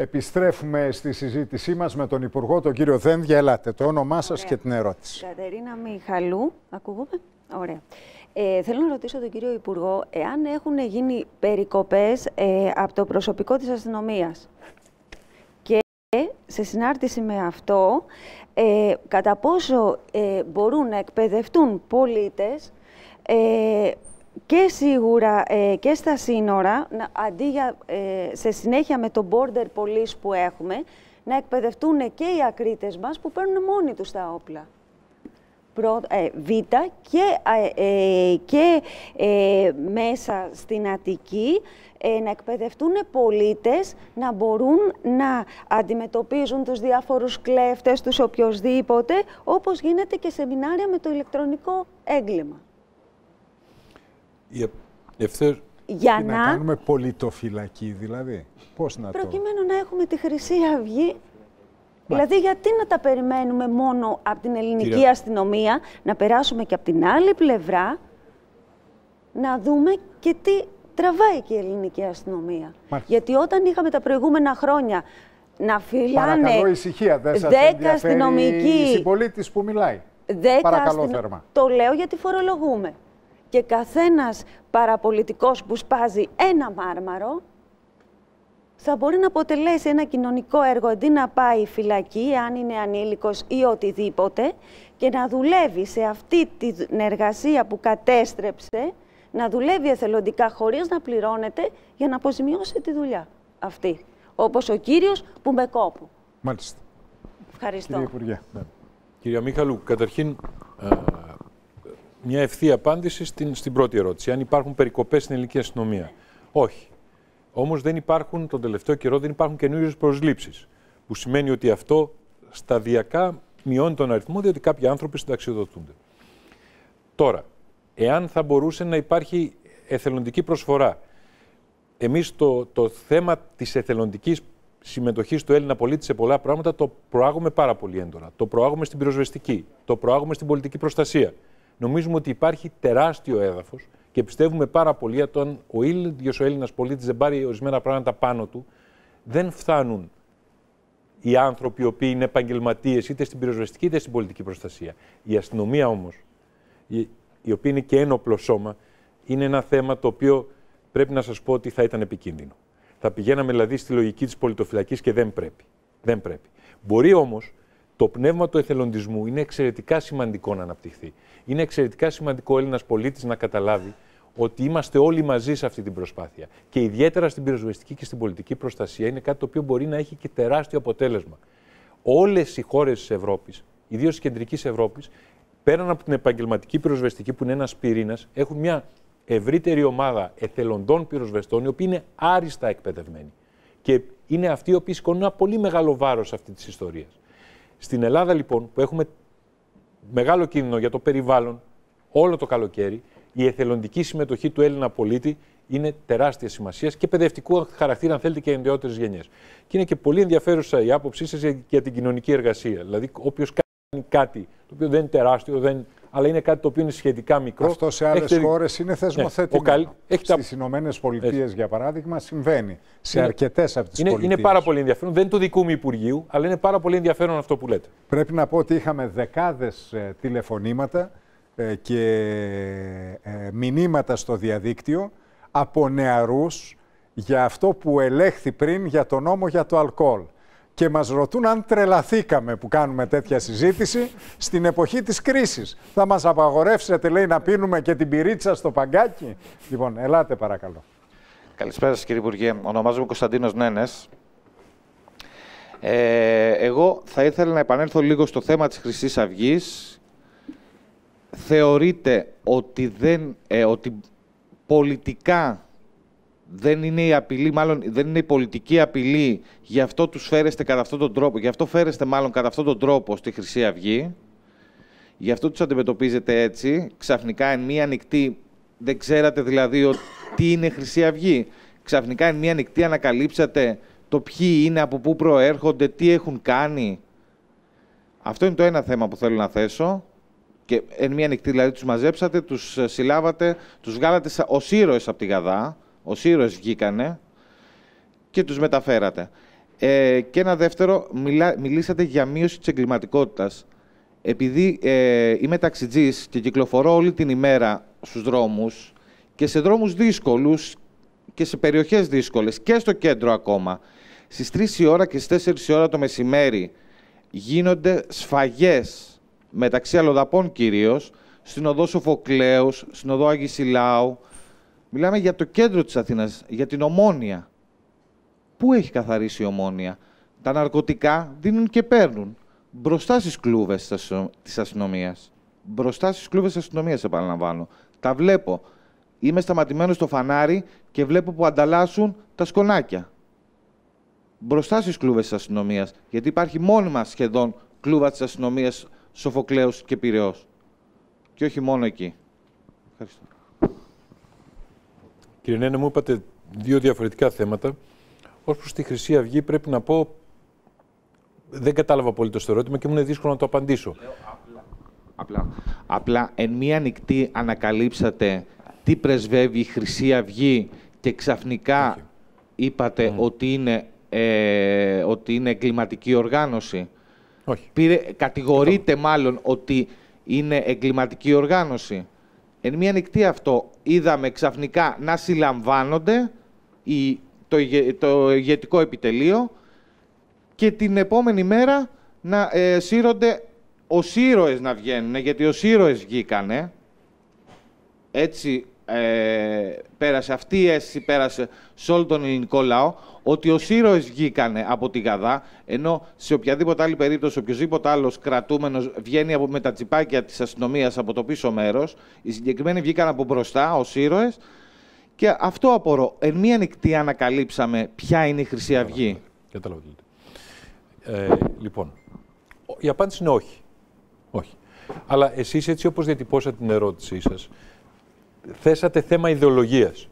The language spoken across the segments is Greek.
Επιστρέφουμε στη συζήτησή μας με τον Υπουργό, τον κύριο Δένδια. Ελάτε, το όνομά σας και την ερώτηση. Κατερίνα Μιχαλού, ακούγουμε. Ωραία. Ε, θέλω να ρωτήσω τον κύριο Υπουργό, εάν έχουν γίνει περικοπές ε, από το προσωπικό της αστυνομίας και σε συνάρτηση με αυτό, ε, κατά πόσο ε, μπορούν να εκπαιδευτούν πολίτες ε, και σίγουρα ε, και στα σύνορα, να, αντί για, ε, σε συνέχεια με το border police που έχουμε, να εκπαιδευτούν και οι ακρίτες μας που παίρνουν μόνοι τους τα όπλα. Προ, ε, β και, και μέσα στην Αττική να εκπαιδευτούν πολίτες να μπορούν να αντιμετωπίζουν τους διάφορους κλέφτες, τους οποιοδήποτε, όπως γίνεται και σεμινάρια με το ηλεκτρονικό έγκλημα. Για να... να κάνουμε πολιτοφυλακή δηλαδή. Πώς να Προκειμένου να έχουμε τη Χρυσή Αυγή Δηλαδή, γιατί να τα περιμένουμε μόνο από την ελληνική αστυνομία, να περάσουμε και από την άλλη πλευρά, να δούμε και τι τραβάει και η ελληνική αστυνομία. Γιατί όταν είχαμε τα προηγούμενα χρόνια να φυλάνε Παρακαλώ, ησυχία, δεν σας δέκα αστυνομικοί... η συμπολίτης που μιλάει. Παρακαλώ, θέρμα. Το λέω γιατί φορολογούμε και καθένας παραπολιτικός που σπάζει ένα μάρμαρο θα μπορεί να αποτελέσει ένα κοινωνικό έργο αντί να πάει φυλακή, αν είναι ανήλικος ή οτιδήποτε, και να δουλεύει σε αυτή την εργασία που κατέστρεψε, να δουλεύει εθελοντικά χωρίς να πληρώνεται για να αποζημιώσει τη δουλειά αυτή. Όπως ο κύριος που με κόπου. Μάλιστα. Ευχαριστώ. Κύριε Υπουργέ. Ναι. Κυρία Μίχαλου, καταρχήν ε, μια ευθεία απάντηση στην, στην πρώτη ερώτηση. Αν υπάρχουν περικοπές στην ελληνική αστυνομία. Όχι. Όμως δεν υπάρχουν, τον τελευταίο καιρό δεν υπάρχουν καινούριες προσλήψεις. Που σημαίνει ότι αυτό σταδιακά μειώνει τον αριθμό, διότι κάποιοι άνθρωποι συνταξιοδοτούνται. Τώρα, εάν θα μπορούσε να υπάρχει εθελοντική προσφορά. Εμείς το, το θέμα της εθελοντικής συμμετοχής του Έλληνα πολίτη σε πολλά πράγματα το προάγουμε πάρα πολύ έντονα. Το προάγουμε στην πυροσβεστική, το προάγουμε στην πολιτική προστασία νομίζουμε ότι υπάρχει τεράστιο έδαφος και πιστεύουμε πάρα πολύ ότι αν ο ίδιο ο Έλληνας πολίτης δεν πάρει ορισμένα πράγματα πάνω του, δεν φτάνουν οι άνθρωποι οι οποίοι είναι επαγγελματίες είτε στην πυροσβεστική είτε στην πολιτική προστασία. Η αστυνομία όμως, η, οποία είναι και ένοπλο σώμα, είναι ένα θέμα το οποίο πρέπει να σας πω ότι θα ήταν επικίνδυνο. Θα πηγαίναμε δηλαδή στη λογική της πολιτοφυλακής και δεν πρέπει. Δεν πρέπει. Μπορεί όμως το πνεύμα του εθελοντισμού είναι εξαιρετικά σημαντικό να αναπτυχθεί. Είναι εξαιρετικά σημαντικό ο Έλληνας πολίτης να καταλάβει ότι είμαστε όλοι μαζί σε αυτή την προσπάθεια. Και ιδιαίτερα στην πυροσβεστική και στην πολιτική προστασία είναι κάτι το οποίο μπορεί να έχει και τεράστιο αποτέλεσμα. Όλες οι χώρες της Ευρώπης, ιδίως της κεντρικής Ευρώπης, πέραν από την επαγγελματική πυροσβεστική που είναι ένας πυρήνας, έχουν μια ευρύτερη ομάδα εθελοντών πυροσβεστών, οι οποίοι είναι άριστα εκπαιδευμένοι. Και είναι αυτοί οι οποίοι σηκώνουν ένα πολύ μεγάλο βάρος αυτή της ιστορίας. Στην Ελλάδα, λοιπόν, που έχουμε μεγάλο κίνδυνο για το περιβάλλον όλο το καλοκαίρι, η εθελοντική συμμετοχή του Έλληνα πολίτη είναι τεράστιας σημασίας και παιδευτικού χαρακτήρα, αν θέλετε, και ενδιότερε γενιέ. Και είναι και πολύ ενδιαφέρουσα η άποψή σας για την κοινωνική εργασία. Δηλαδή, όποιος κάνει κάτι το οποίο δεν είναι τεράστιο, δεν αλλά είναι κάτι το οποίο είναι σχετικά μικρό. Αυτό σε άλλες Έχετε... χώρες είναι θεσμοθετημένο. Ναι, Στις Ηνωμένες Πολιτείες, για παράδειγμα, συμβαίνει. Σε είναι... αρκετές από τις είναι, Είναι πάρα πολύ ενδιαφέρον. Δεν είναι του δικού μου Υπουργείου, αλλά είναι πάρα πολύ ενδιαφέρον αυτό που λέτε. Πρέπει να πω ότι είχαμε δεκάδες ε, τηλεφωνήματα ε, και ε, μηνύματα στο διαδίκτυο από νεαρούς για αυτό που ελέγχθη πριν για το νόμο για το αλκοόλ και μας ρωτούν αν τρελαθήκαμε που κάνουμε τέτοια συζήτηση στην εποχή της κρίσης. Θα μας απαγορεύσετε, λέει, να πίνουμε και την πυρίτσα στο παγκάκι; Λοιπόν, ελάτε παρακαλώ. Καλησπέρα σας κύριε Υπουργέ. Ονομάζομαι Κωνσταντίνος Νένες. Ε, εγώ θα ήθελα να επανέλθω λίγο στο θέμα της χρυσής αυγής. Θεωρείτε ότι, δεν, ε, ότι πολιτικά δεν είναι η απειλή, μάλλον δεν είναι η πολιτική απειλή, γι' αυτό τους φέρεστε κατά αυτόν τον τρόπο, γι' αυτό φέρεστε μάλλον κατά αυτόν τον τρόπο στη Χρυσή Αυγή, γι' αυτό τους αντιμετωπίζετε έτσι, ξαφνικά εν μία νυχτή, δεν ξέρατε δηλαδή τι είναι Χρυσή Αυγή, ξαφνικά εν μία νυχτή ανακαλύψατε το ποιοι είναι, από πού προέρχονται, τι έχουν κάνει. Αυτό είναι το ένα θέμα που θέλω να θέσω. Και εν μία νυχτή δηλαδή τους μαζέψατε, τους συλλάβατε, τους βγάλατε ως ήρωες από τη Γαδά, ως ήρωες βγήκανε και τους μεταφέρατε. Ε, και ένα δεύτερο, μιλά, μιλήσατε για μείωση της εγκληματικότητας. Επειδή ε, είμαι ταξιτζής και κυκλοφορώ όλη την ημέρα στους δρόμους και σε δρόμους δύσκολους και σε περιοχές δύσκολες και στο κέντρο ακόμα, στις 3 η ώρα και στις 4 η ώρα το μεσημέρι γίνονται σφαγές μεταξύ αλλοδαπών κυρίως, στην οδό Σοφοκλέους, στην οδό Αγισιλάου. Μιλάμε για το κέντρο της Αθήνας, για την Ομόνια. Πού έχει καθαρίσει η Ομόνια; Τα ναρκωτικά δίνουν και παίρνουν. Μπροστά στις κλούβες της αστυνομίας. Μπροστά στις κλούβες της αστυνομίας, επαναλαμβάνω. Τα βλέπω. Είμαι σταματημένος στο φανάρι και βλέπω που ανταλλάσσουν τα σκονάκια. Μπροστά στις κλούβες της αστυνομίας. Γιατί υπάρχει μόνιμα σχεδόν κλούβα της αστυνομίας Σοφοκλέους και Πυραιός. Και όχι μόνο εκεί. Ευχαριστώ. Κύριε Νένε, μου είπατε δύο διαφορετικά θέματα. Ως προς τη Χρυσή Αυγή πρέπει να πω δεν κατάλαβα πολύ το ερώτημα και μου είναι δύσκολο να το απαντήσω. απλά, απλά, απλά εν μία νυχτή ανακαλύψατε τι πρεσβεύει η Χρυσή Αυγή και ξαφνικά είπατε ότι, είναι, ε, ότι είναι εγκληματική οργάνωση. Όχι. Πήρε, κατηγορείτε μάλλον ότι είναι εγκληματική οργάνωση. Εν μία νυχτή αυτό είδαμε ξαφνικά να συλλαμβάνονται η, το, το ηγετικό επιτελείο και την επόμενη μέρα να ε, σύρονται ως ήρωες να βγαίνουν, γιατί ως ήρωες βγήκανε. Έτσι ε, πέρασε, αυτή η αίσθηση πέρασε σε όλο τον ελληνικό λαό, ότι ως ήρωες βγήκανε από τη Γαδά, ενώ σε οποιαδήποτε άλλη περίπτωση, οποιοδήποτε άλλος κρατούμενος βγαίνει από, με τα τσιπάκια της αστυνομίας από το πίσω μέρος, οι συγκεκριμένοι βγήκαν από μπροστά ως ήρωες, και αυτό απορώ. Εν μία νυχτή ανακαλύψαμε ποια είναι η Χρυσή Αυγή. Κατάλαβα. Ε, λοιπόν, η απάντηση είναι όχι. Όχι. Αλλά εσείς έτσι όπως διατυπώσατε την ερώτησή σας, θέσατε θέμα ιδεολογίας.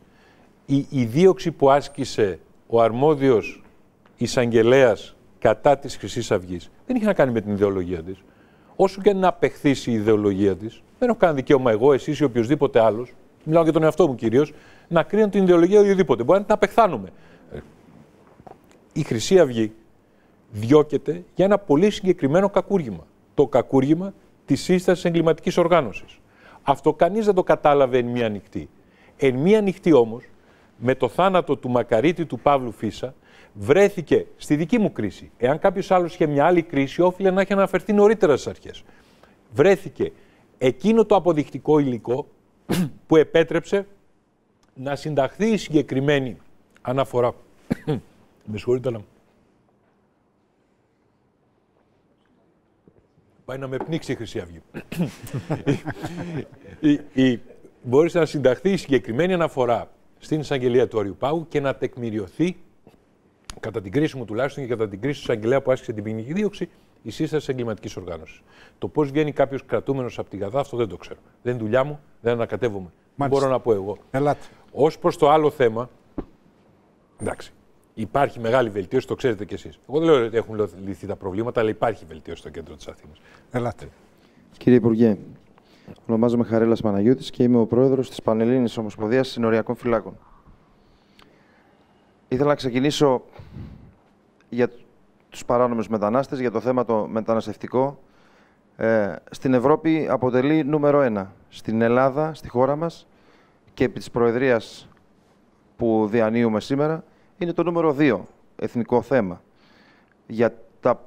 Η, η δίωξη που άσκησε ο αρμόδιος εισαγγελέας κατά της χρυσής αυγής δεν είχε να κάνει με την ιδεολογία της. Όσο και να απεχθήσει η ιδεολογία της, δεν έχω κανένα δικαίωμα εγώ, εσείς ή οποιοδήποτε άλλος, μιλάω για τον εαυτό μου κυρίως, να κρίνω την ιδεολογία οποιοδήποτε. Μπορεί να την απεχθάνουμε. Η Χρυσή Αυγή διώκεται για ένα πολύ συγκεκριμένο κακούργημα. Το κακούργημα της σύστασης εγκληματικής οργάνωσης. Αυτό κανείς δεν το κατάλαβε εν μία νυχτή. Εν μία νυχτή όμως, με το θάνατο του Μακαρίτη του Παύλου Φίσα, βρέθηκε στη δική μου κρίση. Εάν κάποιος άλλος είχε μια άλλη κρίση, όφιλε να έχει αναφερθεί νωρίτερα στις αρχές. Βρέθηκε εκείνο το αποδεικτικό υλικό που επέτρεψε να συνταχθεί η συγκεκριμένη αναφορά. με συγχωρείτε, αλλά Πάει να με πνίξει η Χρυσή Αυγή. η, να συνταχθεί η συγκεκριμένη αναφορά στην εισαγγελία του Πάγου και να τεκμηριωθεί, κατά την κρίση μου τουλάχιστον και κατά την κρίση του εισαγγελέα που άσκησε την ποινική δίωξη, η σύσταση εγκληματικής οργάνωσης. Το πώς βγαίνει κάποιος κρατούμενος από την Γαδά, αυτό δεν το ξέρω. Δεν είναι δουλειά μου, δεν ανακατεύομαι. Μπορώ να πω εγώ. Ω προς το άλλο θέμα, εντάξει, Υπάρχει μεγάλη βελτίωση, το ξέρετε κι εσείς. Εγώ δεν λέω ότι έχουν λυθεί τα προβλήματα, αλλά υπάρχει βελτίωση στο κέντρο της Αθήνας. Ελάτε. Κύριε Υπουργέ, ονομάζομαι Χαρέλας Παναγιώτης και είμαι ο πρόεδρος της Πανελλήνης Ομοσπονδίας Συνοριακών Φυλάκων. Ήθελα να ξεκινήσω για τους παράνομου μετανάστες, για το θέμα το μεταναστευτικό. Ε, στην Ευρώπη αποτελεί νούμερο ένα. Στην Ελλάδα, στη χώρα μας και επί της Προεδρίας που διανύουμε σήμερα, είναι το νούμερο 2 εθνικό θέμα για τα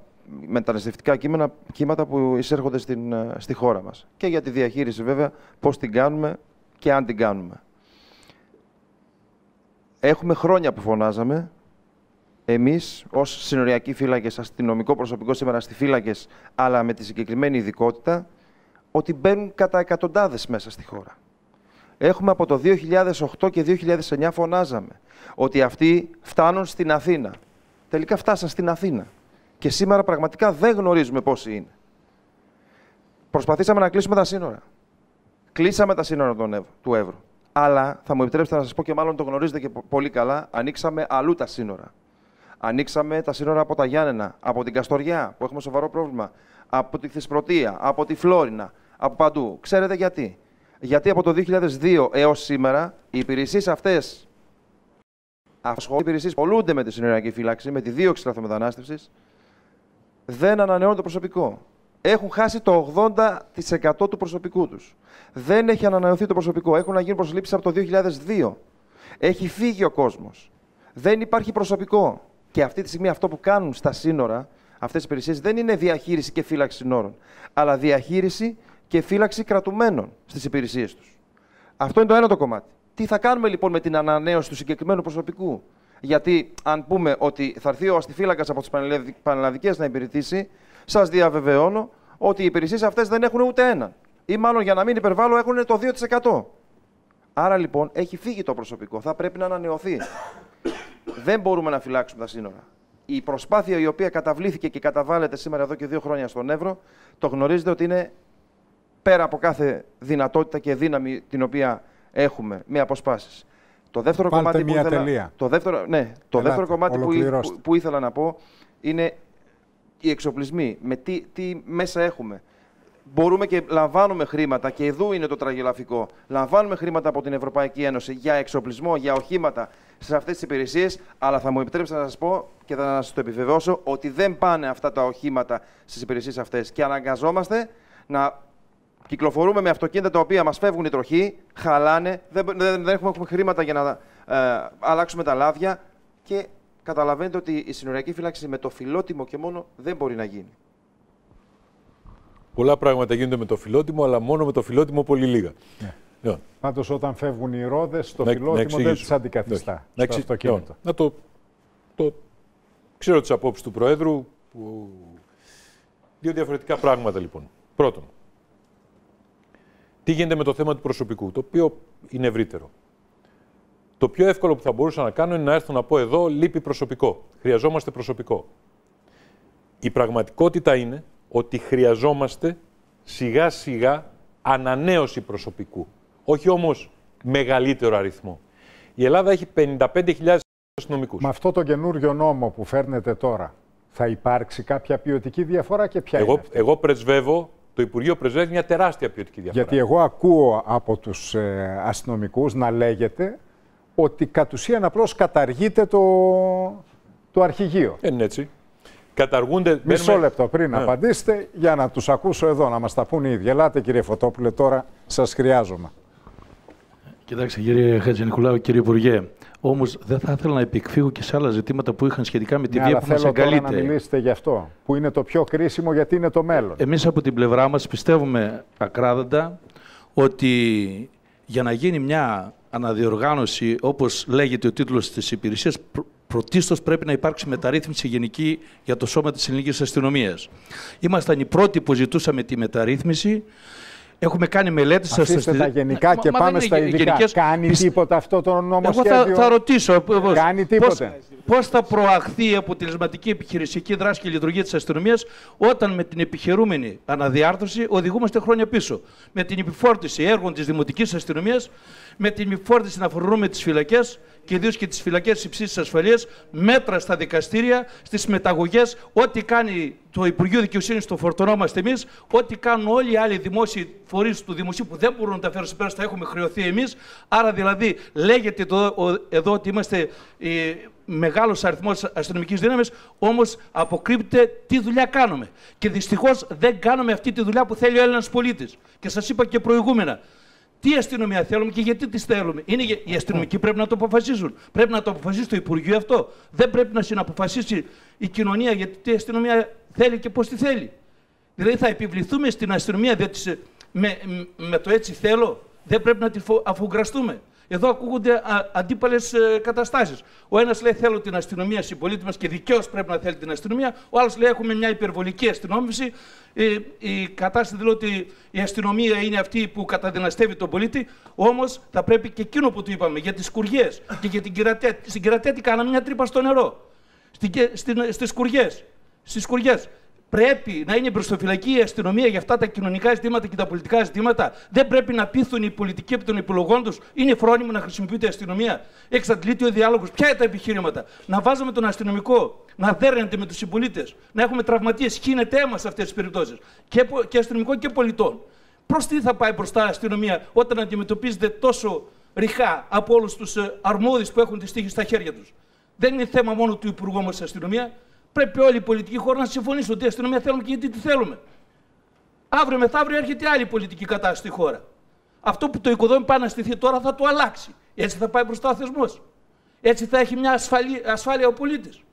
μεταναστευτικά κείμενα, κύματα που εισέρχονται στην, ε, στη χώρα μας. Και για τη διαχείριση βέβαια, πώς την κάνουμε και αν την κάνουμε. Έχουμε χρόνια που φωνάζαμε, εμείς ως συνοριακοί φύλακες, αστυνομικό προσωπικό σήμερα στη φύλακες, αλλά με τη συγκεκριμένη ειδικότητα, ότι μπαίνουν κατά εκατοντάδες μέσα στη χώρα. Έχουμε από το 2008 και 2009 φωνάζαμε ότι αυτοί φτάνουν στην Αθήνα. Τελικά φτάσαν στην Αθήνα. Και σήμερα πραγματικά δεν γνωρίζουμε πόσοι είναι. Προσπαθήσαμε να κλείσουμε τα σύνορα. Κλείσαμε τα σύνορα του Εύρου. Αλλά θα μου επιτρέψετε να σας πω και μάλλον το γνωρίζετε και πολύ καλά, ανοίξαμε αλλού τα σύνορα. Ανοίξαμε τα σύνορα από τα Γιάννενα, από την Καστοριά, που έχουμε σοβαρό πρόβλημα, από τη Θεσπρωτεία, από τη Φλόρινα, από παντού. Ξέρετε γιατί; Γιατί από το 2002 έως σήμερα οι υπηρεσίες αυτές οι υπηρεσίες που ασχολούνται με τη συνοριακή φύλαξη, με τη δίωξη λαθρομετανάστευση, δεν ανανεώνουν το προσωπικό. Έχουν χάσει το 80% του προσωπικού τους. Δεν έχει ανανεωθεί το προσωπικό. Έχουν να γίνουν προσλήψεις από το 2002. Έχει φύγει ο κόσμος. Δεν υπάρχει προσωπικό. Και αυτή τη στιγμή αυτό που κάνουν στα σύνορα, αυτές οι υπηρεσίες, δεν είναι διαχείριση και φύλαξη σύνορων, αλλά διαχείριση και φύλαξη κρατουμένων στις υπηρεσίες τους. Αυτό είναι το ένα το κομμάτι. Τι θα κάνουμε λοιπόν με την ανανέωση του συγκεκριμένου προσωπικού; Γιατί αν πούμε ότι θα έρθει ο αστιφύλακας από τις πανελλαδικές να υπηρετήσει, σας διαβεβαιώνω ότι οι υπηρεσίες αυτές δεν έχουν ούτε έναν. Ή μάλλον για να μην υπερβάλλω έχουν το 2%. Άρα λοιπόν έχει φύγει το προσωπικό. Θα πρέπει να ανανεωθεί. δεν μπορούμε να φυλάξουμε τα σύνορα. Η προσπάθεια η οποία καταβλήθηκε και καταβάλλεται σήμερα εδώ και δύο χρόνια στον Εύρο, το γνωρίζετε ότι είναι πέρα από κάθε δυνατότητα και δύναμη την οποία έχουμε με αποσπάσεις. Το δεύτερο κομμάτι που ήθελα, το δεύτερο, ναι, το δεύτερο κομμάτι που, που, που, ήθελα να πω είναι οι εξοπλισμοί. Με τι, τι μέσα έχουμε. Μπορούμε και λαμβάνουμε χρήματα, και εδώ είναι το τραγελαφικό. Λαμβάνουμε χρήματα από την Ευρωπαϊκή Ένωση για εξοπλισμό, για οχήματα σε αυτές τις υπηρεσίες, αλλά θα μου επιτρέψετε να σας πω και θα σας το επιβεβαιώσω ότι δεν πάνε αυτά τα οχήματα στις υπηρεσίες αυτές. Και αναγκαζόμαστε να κυκλοφορούμε με αυτοκίνητα τα οποία μας φεύγουν οι τροχοί, χαλάνε, δεν, δεν, δεν έχουμε, χρήματα για να ε, αλλάξουμε τα λάδια και καταλαβαίνετε ότι η συνοριακή φύλαξη με το φιλότιμο και μόνο δεν μπορεί να γίνει. Πολλά πράγματα γίνονται με το φιλότιμο, αλλά μόνο με το φιλότιμο πολύ λίγα. Ναι. Λοιπόν. Πάντως όταν φεύγουν οι ρόδες, το να, φιλότιμο να δεν τις αντικαθιστά να, στο αυτοκίνητο. Λοιπόν, να το, το... Ξέρω τις απόψεις του Προέδρου. Που... Δύο διαφορετικά πράγματα λοιπόν. Πρώτον, τι γίνεται με το θέμα του προσωπικού, το οποίο είναι ευρύτερο. Το πιο εύκολο που θα μπορούσα να κάνω είναι να έρθω να πω εδώ λείπει προσωπικό. Χρειαζόμαστε προσωπικό. Η πραγματικότητα είναι ότι χρειαζόμαστε σιγά σιγά ανανέωση προσωπικού. Όχι όμως μεγαλύτερο αριθμό. Η Ελλάδα έχει 55.000 αστυνομικούς. Με αυτό το καινούριο νόμο που φέρνετε τώρα, θα υπάρξει κάποια ποιοτική διαφορά και ποια εγώ, είναι αυτή; Εγώ πρεσβεύω, το Υπουργείο πρεσβεύει μια τεράστια ποιοτική διαφορά. Γιατί εγώ ακούω από τους ε, αστυνομικούς να λέγεται ότι κατ' ουσίαν απλώς καταργείται το, το αρχηγείο. Είναι έτσι. Καταργούνται... Μισό λεπτό πριν να απαντήσετε για να τους ακούσω εδώ, να μας τα πούν οι ίδιοι. Ελάτε κύριε Φωτόπουλε, τώρα σας χρειάζομαι. Κοιτάξτε κύριε Χατζηνικουλάου, κύριε Υπουργέ, Όμως δεν θα ήθελα να επικφύγω και σε άλλα ζητήματα που είχαν σχετικά με τη ναι, βία που μα εγκαλείται. Θέλω να μιλήσετε γι' αυτό, που είναι το πιο κρίσιμο γιατί είναι το μέλλον. Εμείς από την πλευρά μας πιστεύουμε ακράδαντα ότι για να γίνει μια αναδιοργάνωση, όπως λέγεται ο τίτλος της υπηρεσίας, πρωτίστως πρέπει να υπάρξει μεταρρύθμιση γενική για το σώμα της ελληνικής αστυνομίας. Ήμασταν οι πρώτοι που ζητούσαμε τη μεταρρύθμιση. Έχουμε κάνει μελέτε σας. Αφήστε τα γενικά και πάμε στα ειδικά. Γενικές... Κάνει τίποτα αυτό το νομοσχέδιο. Εγώ θα, θα ρωτήσω. Κάνει τίποτα. Πώς θα προαχθεί η αποτελεσματική επιχειρησιακή δράση και λειτουργία της αστυνομίας όταν με την επιχειρούμενη αναδιάρθρωση οδηγούμαστε χρόνια πίσω. Με την επιφόρτιση έργων της δημοτικής αστυνομίας, με την επιφόρτιση να φορούμε τις φυλακές και ιδίως και τις φυλακές υψής ασφαλείας, μέτρα στα δικαστήρια, στις μεταγωγές, ό,τι κάνει το Υπουργείο Δικαιοσύνης, το φορτωνόμαστε εμείς, ό,τι κάνουν όλοι οι άλλοι δημόσιοι φορείς του δημοσίου που δεν μπορούν να τα φέρουν σε πέρας, θα έχουμε χρεωθεί εμείς. Άρα δηλαδή λέγεται εδώ ότι είμαστε ε, μεγάλος αριθμός αστυνομικής δύναμης, όμως αποκρύπτεται τι δουλειά κάνουμε. Και δυστυχώς δεν κάνουμε αυτή τη δουλειά που θέλει ο Έλληνας πολίτης. Και σας είπα και προηγούμενα. Τι αστυνομία θέλουμε και γιατί τις θέλουμε. Είναι, οι αστυνομικοί πρέπει να το αποφασίσουν. Πρέπει να το αποφασίσει το Υπουργείο αυτό. Δεν πρέπει να συναποφασίσει η κοινωνία γιατί τι αστυνομία θέλει και πώς τη θέλει. Δηλαδή θα επιβληθούμε στην αστυνομία διότι με, με το έτσι θέλω. Δεν πρέπει να τη αφουγκραστούμε. Εδώ ακούγονται αντίπαλες καταστάσεις. Ο ένας λέει: Θέλω την αστυνομία συμπολίτη μας και δικαίως πρέπει να θέλει την αστυνομία. Ο άλλος λέει: Έχουμε μια υπερβολική αστυνόμευση. Ε, η κατάσταση δηλαδή ότι η αστυνομία είναι αυτή που καταδυναστεύει τον πολίτη. Όμως θα πρέπει και εκείνο που του είπαμε για τις σκουριέ και για την κυρατέ. Στην κυρατέ τι κάναμε μια τρύπα στο νερό. Στις σκουριέ. Στις σκουριές. Πρέπει να είναι μπροστοφυλακή η αστυνομία για αυτά τα κοινωνικά ζητήματα και τα πολιτικά ζητήματα. Δεν πρέπει να πείθουν οι πολιτικοί επί των επιλογών τους. Είναι φρόνιμο να χρησιμοποιείται η αστυνομία. Εξαντλείται ο διάλογος. Ποια είναι τα επιχείρηματα; Να βάζουμε τον αστυνομικό να δέρνεται με τους συμπολίτες. Να έχουμε τραυματίες. Χύνεται αίμα σε αυτές τις περιπτώσεις; Και, και αστυνομικών και πολιτών. Προς τι θα πάει μπροστά η αστυνομία όταν αντιμετωπίζεται τόσο ρηχά από όλους τους αρμόδιους που έχουν τη στίχη στα χέρια τους; Δεν είναι θέμα μόνο του Υπουργού μας αστυνομία. Πρέπει όλοι οι πολιτικοί χώροι να συμφωνήσουν ότι η αστυνομία θέλουμε και γιατί τι θέλουμε. Αύριο μεθαύριο έρχεται άλλη πολιτική κατάσταση στη χώρα. Αυτό που το οικοδόμημα πάει να στηθεί τώρα θα το αλλάξει. Έτσι θα πάει μπροστά ο θεσμός. Έτσι θα έχει μια ασφαλή, ασφάλεια ο πολίτης.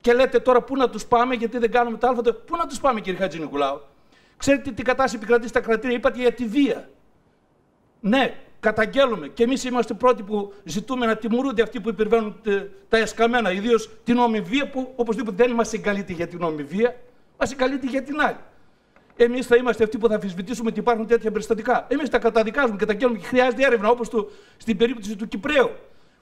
Και λέτε τώρα πού να τους πάμε, γιατί δεν κάνουμε τα άλφα. Πού να τους πάμε, κύριε Χατζη Νικουλάου. Ξέρετε τι κατάσταση επικρατεί στα κρατήρια. Είπατε για τη βία. Ναι, καταγγέλουμε. Και εμείς είμαστε πρώτοι που ζητούμε να τιμωρούνται αυτοί που υπερβαίνουν τα εσκαμμένα. Ιδίως την νόμιμη βία που οπωσδήποτε δεν είμαστε καλύτεροι για την νόμιμη βία. Είμαστε καλύτεροι για την άλλη. Εμείς θα είμαστε αυτοί που θα αμφισβητήσουμε ότι υπάρχουν τέτοια περιστατικά. Εμείς τα καταδικάζουμε και τα και χρειάζεται έρευνα, όπως στην περίπτωση του Κυπραίου.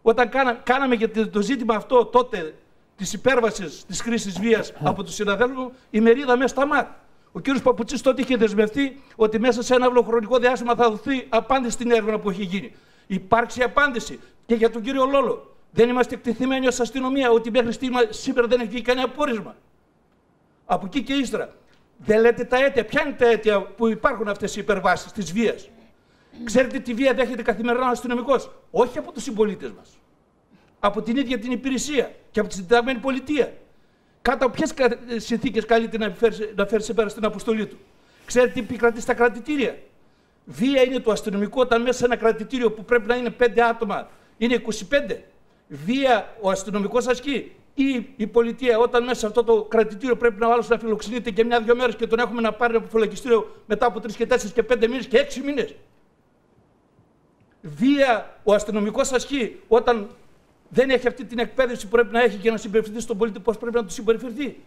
Όταν κάνα, κάναμε για το ζήτημα αυτό τότε της υπέρβασης της χρήσης βίας από τους συναδέλφους, η μερίδα μέσα στα μάτια. Ο κ. Παπουτσής τότε είχε δεσμευτεί ότι μέσα σε ένα αυλοχρονικό διάστημα θα δοθεί απάντηση στην έρευνα που έχει γίνει. Υπάρξει απάντηση και για τον κύριο Λόλο. Δεν είμαστε εκτεθειμένοι ως αστυνομία ότι μέχρι σήμερα δεν έχει βγει κανένα πόρισμα. Από εκεί και ύστερα. Δεν λέτε τα αίτια. Ποια είναι τα αίτια που υπάρχουν αυτές οι υπερβάσεις της βίας; Ξέρετε τι βία δέχεται καθημερινά ο αστυνομικός; Όχι από τους συμπολίτες μας. Από την ίδια την υπηρεσία και από τη συνταγμένη πολιτεία. Κάτω από ποιε συνθήκες καλείται να φέρει, να φέρει σε πέρα στην αποστολή του; Ξέρετε τι επικρατεί στα κρατητήρια; Βία είναι το αστυνομικό όταν μέσα σε ένα κρατητήριο που πρέπει να είναι πέντε άτομα είναι 25. Βία ο αστυνομικός ασκεί ή η πολιτεία, όταν μέσα σε αυτό το κρατητήριο πρέπει να βάλω να φιλοξενείται και μια-δυο μέρες και τον έχουμε να πάρει από φυλακιστήριο μετά από τρεις και τέσσερις και πέντε μήνες και έξι μήνες. Βία ο αστυνομικός ασκεί όταν δεν έχει αυτή την εκπαίδευση που πρέπει να έχει για να συμπεριφερθεί στον πολίτη πώς πρέπει να του συμπεριφερθεί.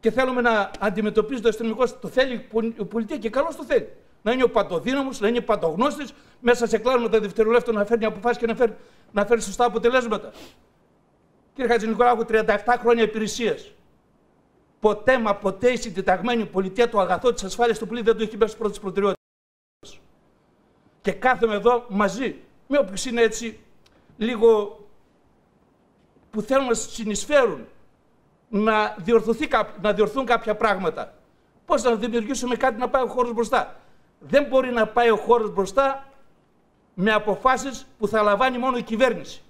Και θέλουμε να αντιμετωπίζει το αστυνομικό, το θέλει η πολιτεία και καλώς το θέλει. Να είναι ο παντοδύναμος, να είναι παντογνώστης, μέσα σε κλάσματα δευτερολέπτων να φέρνει αποφάσεις και να φέρει, να φέρει σωστά αποτελέσματα. Κύριε Χατζηνικολάου, έχω 37 χρόνια υπηρεσίας. Ποτέ μα ποτέ η συντεταγμένη πολιτεία του αγαθό της ασφάλειας του πολίτη δεν το έχει μέσα στις πρώτες προτεραιότητες. Και κάθομαι εδώ μαζί με όποιους είναι έτσι λίγο που θέλουν να συνεισφέρουν να, διορθωθεί, να διορθούν κάποια πράγματα. Πώς να δημιουργήσουμε κάτι να πάει ο χώρος μπροστά. Δεν μπορεί να πάει ο χώρος μπροστά με αποφάσεις που θα λαμβάνει μόνο η κυβέρνηση.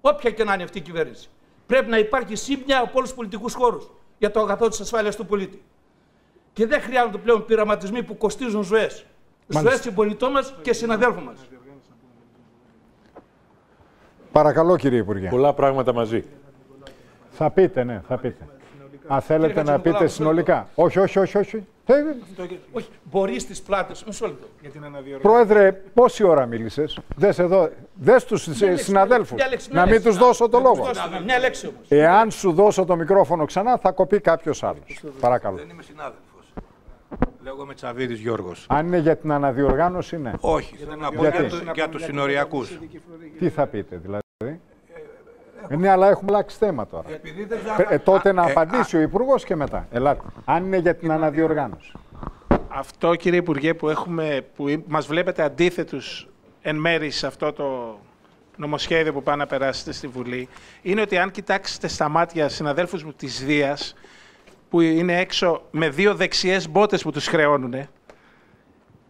Όποια και να είναι αυτή η κυβέρνηση. Πρέπει να υπάρχει σύμπνοια από όλους τους πολιτικούς χώρους για το αγαθό της ασφάλειας του πολίτη. Και δεν χρειάζονται πλέον πειραματισμοί που κοστίζουν ζωές. Ζωές συμπολιτών μας και συναδέλφων μας. Παρακαλώ κύριε Υπουργέ. Πολλά πράγματα μαζί. Θα πείτε, ναι, θα πείτε. Αν θέλετε να πείτε συνολικά. Όχι, όχι, όχι, όχι. Όχι, μπορείς στι πλάτες. Μισό λεπτό. Πρόεδρε, πόση ώρα μίλησες; Δες εδώ. Δες τους συναδέλφους. Να μην τους δώσω το λόγο. Μια λέξη όμως. Εάν σου δώσω το μικρόφωνο ξανά, θα κοπεί κάποιος άλλος. Παρακαλώ. Δεν είμαι συνάδελφος. Λέγομαι Τσαβίδη Γιώργος. Αν είναι για την αναδιοργάνωση, ναι. Όχι, θέλω να πω για, το, για τους συνοριακούς. Τι θα πείτε, δηλαδή; Ε, ναι, αλλά έχουμε αλλάξει θέμα τώρα. Ε, τότε να ε, απαντήσει ο Υπουργός και μετά. Ελάτε. Αν είναι για την αναδιοργάνωση. Αυτό, κύριε Υπουργέ, που, έχουμε, που μας βλέπετε αντίθετους εν μέρη σε αυτό το νομοσχέδιο που πάει να περάσετε στη Βουλή, είναι ότι αν κοιτάξετε στα μάτια συναδέλφους μου της Δίας, που είναι έξω με δύο δεξιές μπότες που τους χρεώνουν,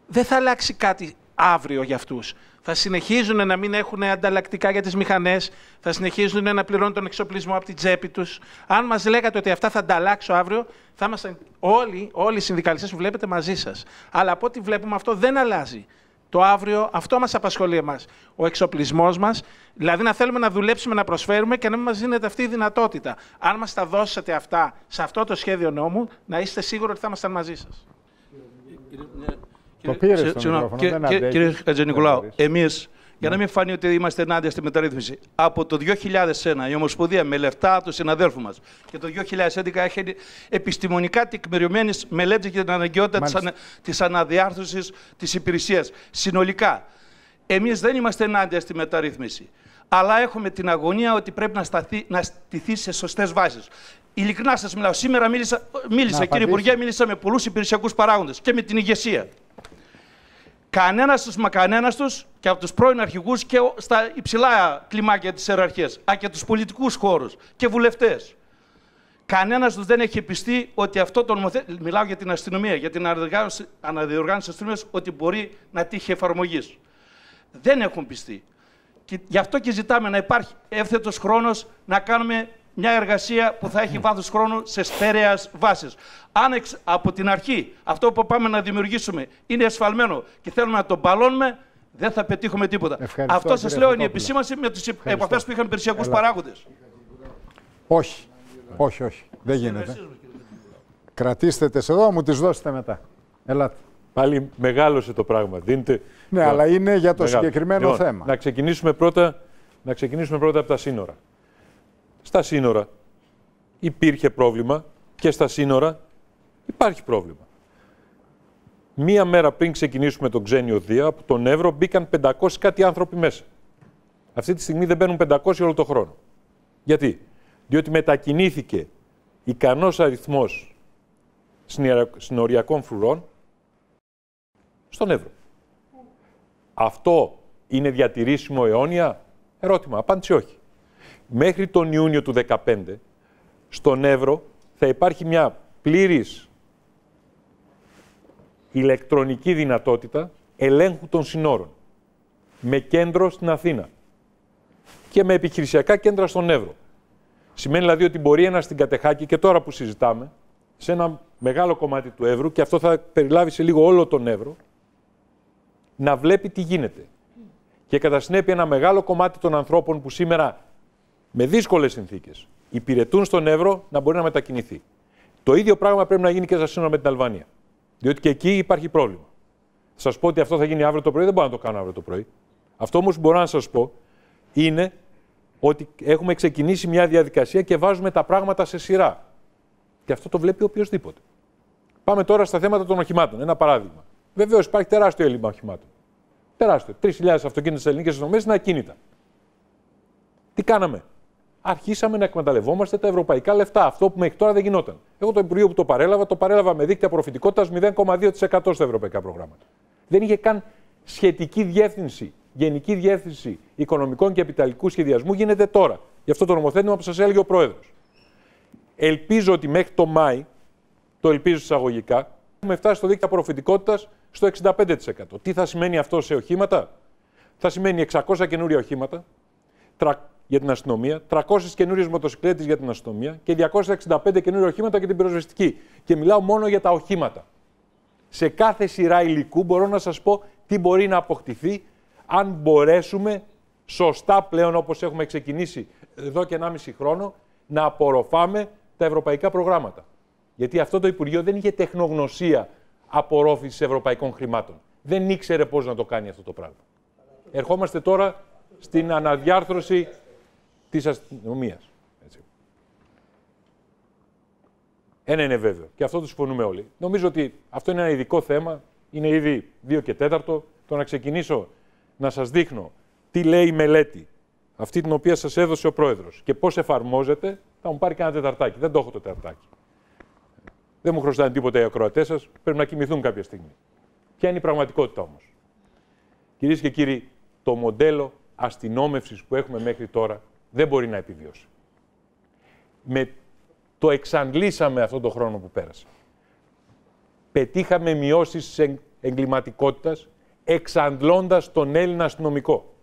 δεν θα αλλάξει κάτι αύριο για αυτούς θα συνεχίζουν να μην έχουν ανταλλακτικά για τις μηχανές, θα συνεχίζουν να πληρώνουν τον εξοπλισμό από την τσέπη τους. Αν μας λέγατε ότι αυτά θα ανταλλάξω αύριο, θα ήμασταν όλοι, όλοι οι συνδικαλιστές που βλέπετε μαζί σας. Αλλά από ό,τι βλέπουμε αυτό δεν αλλάζει. Το αύριο αυτό μας απασχολεί εμάς. Ο εξοπλισμός μας, δηλαδή να θέλουμε να δουλέψουμε, να προσφέρουμε και να μην μας δίνετε αυτή η δυνατότητα. Αν μας τα δώσετε αυτά σε αυτό το σχέδιο νόμου, να είστε σίγουροι ότι θα ήμασταν μαζί σας. Το πήρες στο μικρόφωνο, δεν Κύριε Χατζηνικουλάου, εμείς, για να μην φανεί ότι είμαστε ενάντια στη μεταρρύθμιση, από το 2001 η Ομοσπονδία με λεφτά του συναδέλφου μας και το 2011 έχει επιστημονικά τεκμηριωμένες μελέτες για την αναγκαιότητα της αναδιάρθρωσης της υπηρεσίας. Συνολικά, εμείς δεν είμαστε ενάντια στη μεταρρύθμιση. Αλλά έχουμε την αγωνία ότι πρέπει να, σταθεί, να στηθεί σε σωστές βάσεις. Ειλικρινά σας μιλάω. Σήμερα μίλησα, μίλησα κύριε Υπουργέ, μίλησα με πολλούς υπηρεσιακούς παράγοντες και με την ηγεσία. Κανένας τους μα κανένας τους και από τους πρώην αρχηγούς και στα υψηλά κλιμάκια της ιεραρχίας, αλλά και τους πολιτικούς χώρους και βουλευτές. Κανένας τους δεν έχει πιστεί ότι αυτό το νομοθέτημα. Μιλάω για την αστυνομία, για την αναδιοργάνωση της αστυνομίας, ότι μπορεί να τύχει εφαρμογής. δεν έχουν πιστεί. Και γι' αυτό και ζητάμε να υπάρχει εύθετος χρόνος να κάνουμε μια εργασία που θα έχει βάθος χρόνου σε στέρεας βάσει. Αν εξ, από την αρχή αυτό που πάμε να δημιουργήσουμε είναι εσφαλμένο και θέλουμε να το μπαλώνουμε, δεν θα πετύχουμε τίποτα. Ευχαριστώ, αυτό σας κύριε λέω είναι η Φωτόπουλο. επισήμανση με τις επαφές που είχαν υπηρεσιακού παράγοντες. Όχι. Όχι, όχι. Δεν γίνεται. Κρατήστε τις εδώ, μου τις δώσετε μετά. Ελάτε. Πάλι μεγάλωσε το πράγμα. Δίνετε... Ναι, αλλά είναι για το Μεγάλο. συγκεκριμένο Λοιπόν, θέμα. Να ξεκινήσουμε, πρώτα, να ξεκινήσουμε πρώτα από τα σύνορα. Στα σύνορα υπήρχε πρόβλημα και στα σύνορα υπάρχει πρόβλημα. Μία μέρα πριν ξεκινήσουμε τον ξένιο Δία, από τον Εύρο μπήκαν 500 κάτι άνθρωποι μέσα. Αυτή τη στιγμή δεν μπαίνουν 500 όλο το χρόνο. Γιατί; Διότι μετακινήθηκε ικανός αριθμός συνορια- συνοριακών φρουρών στον Εύρο. Αυτό είναι διατηρήσιμο αιώνια; Ερώτημα. Απάντηση όχι. Μέχρι τον Ιούνιο του 2015 στον Εύρο θα υπάρχει μια πλήρης ηλεκτρονική δυνατότητα ελέγχου των συνόρων. Με κέντρο στην Αθήνα και με επιχειρησιακά κέντρα στον Εύρο. Σημαίνει δηλαδή ότι μπορεί ένας στην Κατεχάκη και τώρα που συζητάμε, σε ένα μεγάλο κομμάτι του Εύρου, και αυτό θα περιλάβει σε λίγο όλο τον Εύρο, να βλέπει τι γίνεται. Και κατά συνέπεια ένα μεγάλο κομμάτι των ανθρώπων που σήμερα με δύσκολες συνθήκες υπηρετούν στον Εύρο να μπορεί να μετακινηθεί. Το ίδιο πράγμα πρέπει να γίνει και στα σύνορα με την Αλβανία. Διότι και εκεί υπάρχει πρόβλημα. Θα σας πω ότι αυτό θα γίνει αύριο το πρωί, δεν μπορώ να το κάνω αύριο το πρωί. Αυτό όμως που μπορώ να σας πω είναι ότι έχουμε ξεκινήσει μια διαδικασία και βάζουμε τα πράγματα σε σειρά. Και αυτό το βλέπει οποιοδήποτε. Πάμε τώρα στα θέματα των οχημάτων. Ένα παράδειγμα. Βεβαίως υπάρχει τεράστιο έλλειμμα οχημάτων. Τεράστιο. 3.000 αυτοκίνητα στις ελληνικές αστυνομίε είναι ακίνητα. Τι κάναμε; Αρχίσαμε να εκμεταλλευόμαστε τα ευρωπαϊκά λεφτά. Αυτό που μέχρι τώρα δεν γινόταν. Εγώ το Υπουργείο που το παρέλαβα, το παρέλαβα με δίκτυα προφητικότητας 0,2% στα ευρωπαϊκά προγράμματα. Δεν είχε καν σχετική διεύθυνση, γενική διεύθυνση οικονομικών και επιταλικού σχεδιασμού γίνεται τώρα. Γι' αυτό το νομοθέτημα που σας έλεγε ο Πρόεδρος. Ελπίζω ότι μέχρι το Μάη, το ελπίζω εισαγωγικά, έχουμε φτάσει στο δίκτυο προφητικότητας στο 65%. Τι θα σημαίνει αυτό σε οχήματα, θα σημαίνει 600 καινούρια οχήματα τρα- για την αστυνομία, 300 καινούριες μοτοσυκλέτες για την αστυνομία και 265 καινούρια οχήματα για την πυροσβεστική. Και μιλάω μόνο για τα οχήματα. Σε κάθε σειρά υλικού μπορώ να σας πω τι μπορεί να αποκτηθεί αν μπορέσουμε σωστά πλέον όπως έχουμε ξεκινήσει εδώ και 1,5 χρόνο να απορροφάμε τα ευρωπαϊκά προγράμματα. Γιατί αυτό το Υπουργείο δεν είχε τεχνογνωσία απορρόφησης ευρωπαϊκών χρημάτων. Δεν ήξερε πώς να το κάνει αυτό το πράγμα. Ερχόμαστε τώρα στην αναδιάρθρωση της αστυνομίας. Έτσι. Ένα είναι βέβαιο και αυτό το συμφωνούμε όλοι. Νομίζω ότι αυτό είναι ένα ειδικό θέμα. Είναι ήδη 2 και 4. Το να ξεκινήσω να σας δείχνω τι λέει η μελέτη, αυτή την οποία σας έδωσε ο Πρόεδρος και πώς εφαρμόζεται, θα μου πάρει κανένα τεταρτάκι. Δεν το έχω το τεταρτάκι. Δεν μου χρωστάνε τίποτα οι ακροατές σας. Πρέπει να κοιμηθούν κάποια στιγμή. Ποια είναι η πραγματικότητα όμως; Κυρίες και κύριοι, το μοντέλο αστυνόμευσης που έχουμε μέχρι τώρα δεν μπορεί να επιβιώσει. Με το εξαντλήσαμε αυτόν τον χρόνο που πέρασε. Πετύχαμε μειώσεις εγ- εγκληματικότητας εξαντλώντας τον Έλληνα αστυνομικό.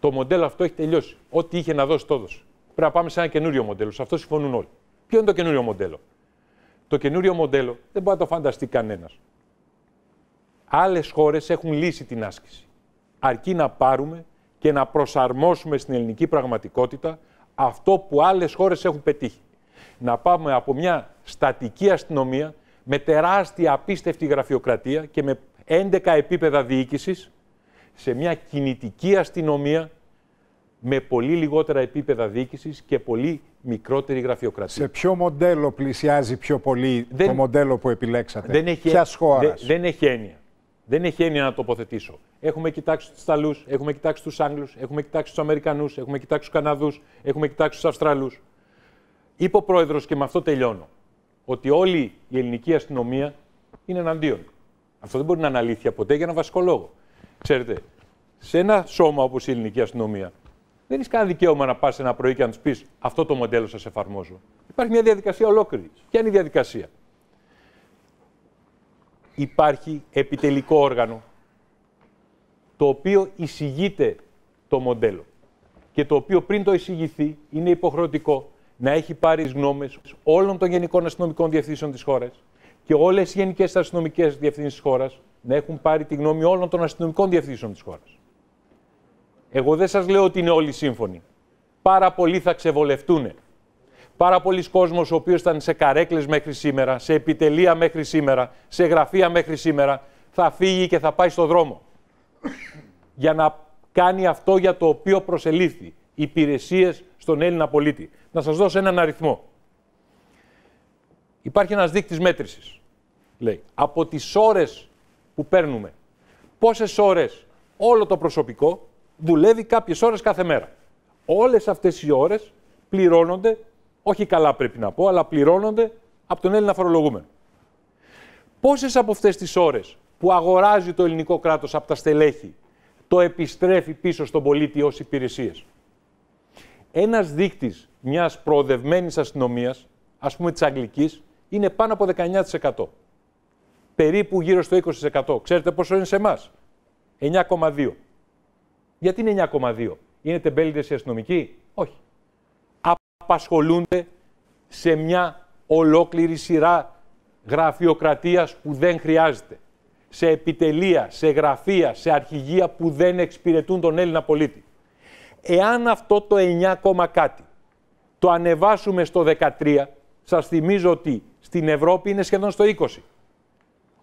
Το μοντέλο αυτό έχει τελειώσει. Ό,τι είχε να δώσει, το έδωσε. Πρέπει να πάμε σε ένα καινούριο μοντέλο. Σε αυτό συμφωνούν όλοι. Ποιο είναι το καινούριο μοντέλο; Το καινούριο μοντέλο δεν μπορεί να το φανταστεί κανένας. Άλλες χώρες έχουν λύσει την άσκηση. Αρκεί να πάρουμε και να προσαρμόσουμε στην ελληνική πραγματικότητα αυτό που άλλες χώρες έχουν πετύχει. Να πάμε από μια στατική αστυνομία με τεράστια απίστευτη γραφειοκρατία και με 11 επίπεδα διοίκησης σε μια κινητική αστυνομία με πολύ λιγότερα επίπεδα διοίκησης και πολύ μικρότερη γραφειοκρατία. Σε ποιο μοντέλο πλησιάζει πιο πολύ Δεν- το μοντέλο που επιλέξατε; Δεν έχει, Ποιας χώρας; δε- δεν έχει έννοια. Δεν έχει έννοια να τοποθετήσω. Έχουμε κοιτάξει τους Ιταλούς, έχουμε κοιτάξει τους Άγγλους, έχουμε κοιτάξει τους Αμερικανούς, έχουμε κοιτάξει τους Καναδούς, έχουμε κοιτάξει τους Αυστραλούς. Είπε ο πρόεδρος, και με αυτό τελειώνω, ότι όλη η ελληνική αστυνομία είναι εναντίον. Αυτό δεν μπορεί να είναι αλήθεια ποτέ για ένα βασικό λόγο. Ξέρετε, σε ένα σώμα όπως η ελληνική αστυνομία, δεν έχεις κανένα δικαίωμα να πας ένα πρωί και να τους πεις Αυτό το μοντέλο σας εφαρμόζω. Υπάρχει μια διαδικασία ολόκληρη. Ποια είναι η διαδικασία; Υπάρχει επιτελικό όργανο το οποίο εισηγείται το μοντέλο και το οποίο πριν το εισηγηθεί είναι υποχρεωτικό να έχει πάρει τις γνώμες όλων των γενικών αστυνομικών διευθύνσεων της χώρας και όλες οι γενικές αστυνομικές διευθύνσεις της χώρας να έχουν πάρει τη γνώμη όλων των αστυνομικών διευθύνσεων της χώρας. Εγώ δεν σας λέω ότι είναι όλοι σύμφωνοι. Πάρα πολλοί θα ξεβολευτούν. Πάρα πολλοί κόσμος ο οποίος ήταν σε καρέκλες μέχρι σήμερα, σε επιτελεία μέχρι σήμερα, σε γραφεία μέχρι σήμερα, θα φύγει και θα πάει στο δρόμο. Για να κάνει αυτό για το οποίο προσελήφθη. Υπηρεσίες στον Έλληνα πολίτη. Να σας δώσω έναν αριθμό. Υπάρχει ένας δείκτης μέτρησης. Λέει, από τις ώρες που παίρνουμε, πόσες ώρες όλο το προσωπικό δουλεύει κάποιες ώρες κάθε μέρα. Όλες αυτές οι ώρες πληρώνονται, όχι καλά πρέπει να πω, αλλά πληρώνονται από τον Έλληνα φορολογούμενο. Πόσες από αυτές τις ώρες που αγοράζει το ελληνικό κράτος από τα στελέχη το επιστρέφει πίσω στον πολίτη ως υπηρεσίες. Ένας δείκτης μιας προοδευμένης αστυνομίας, ας πούμε της Αγγλικής, είναι πάνω από 19%. Περίπου γύρω στο 20%. Ξέρετε πόσο είναι σε εμάς; 9,2. Γιατί είναι 9,2. Είναι τεμπέληδες οι αστυνομικοί; Όχι. Απασχολούνται σε μια ολόκληρη σειρά γραφειοκρατίας που δεν χρειάζεται σε επιτελεία, σε γραφεία, σε αρχηγεία που δεν εξυπηρετούν τον Έλληνα πολίτη. Εάν αυτό το 9, κάτι το ανεβάσουμε στο 13, σας θυμίζω ότι στην Ευρώπη είναι σχεδόν στο 20.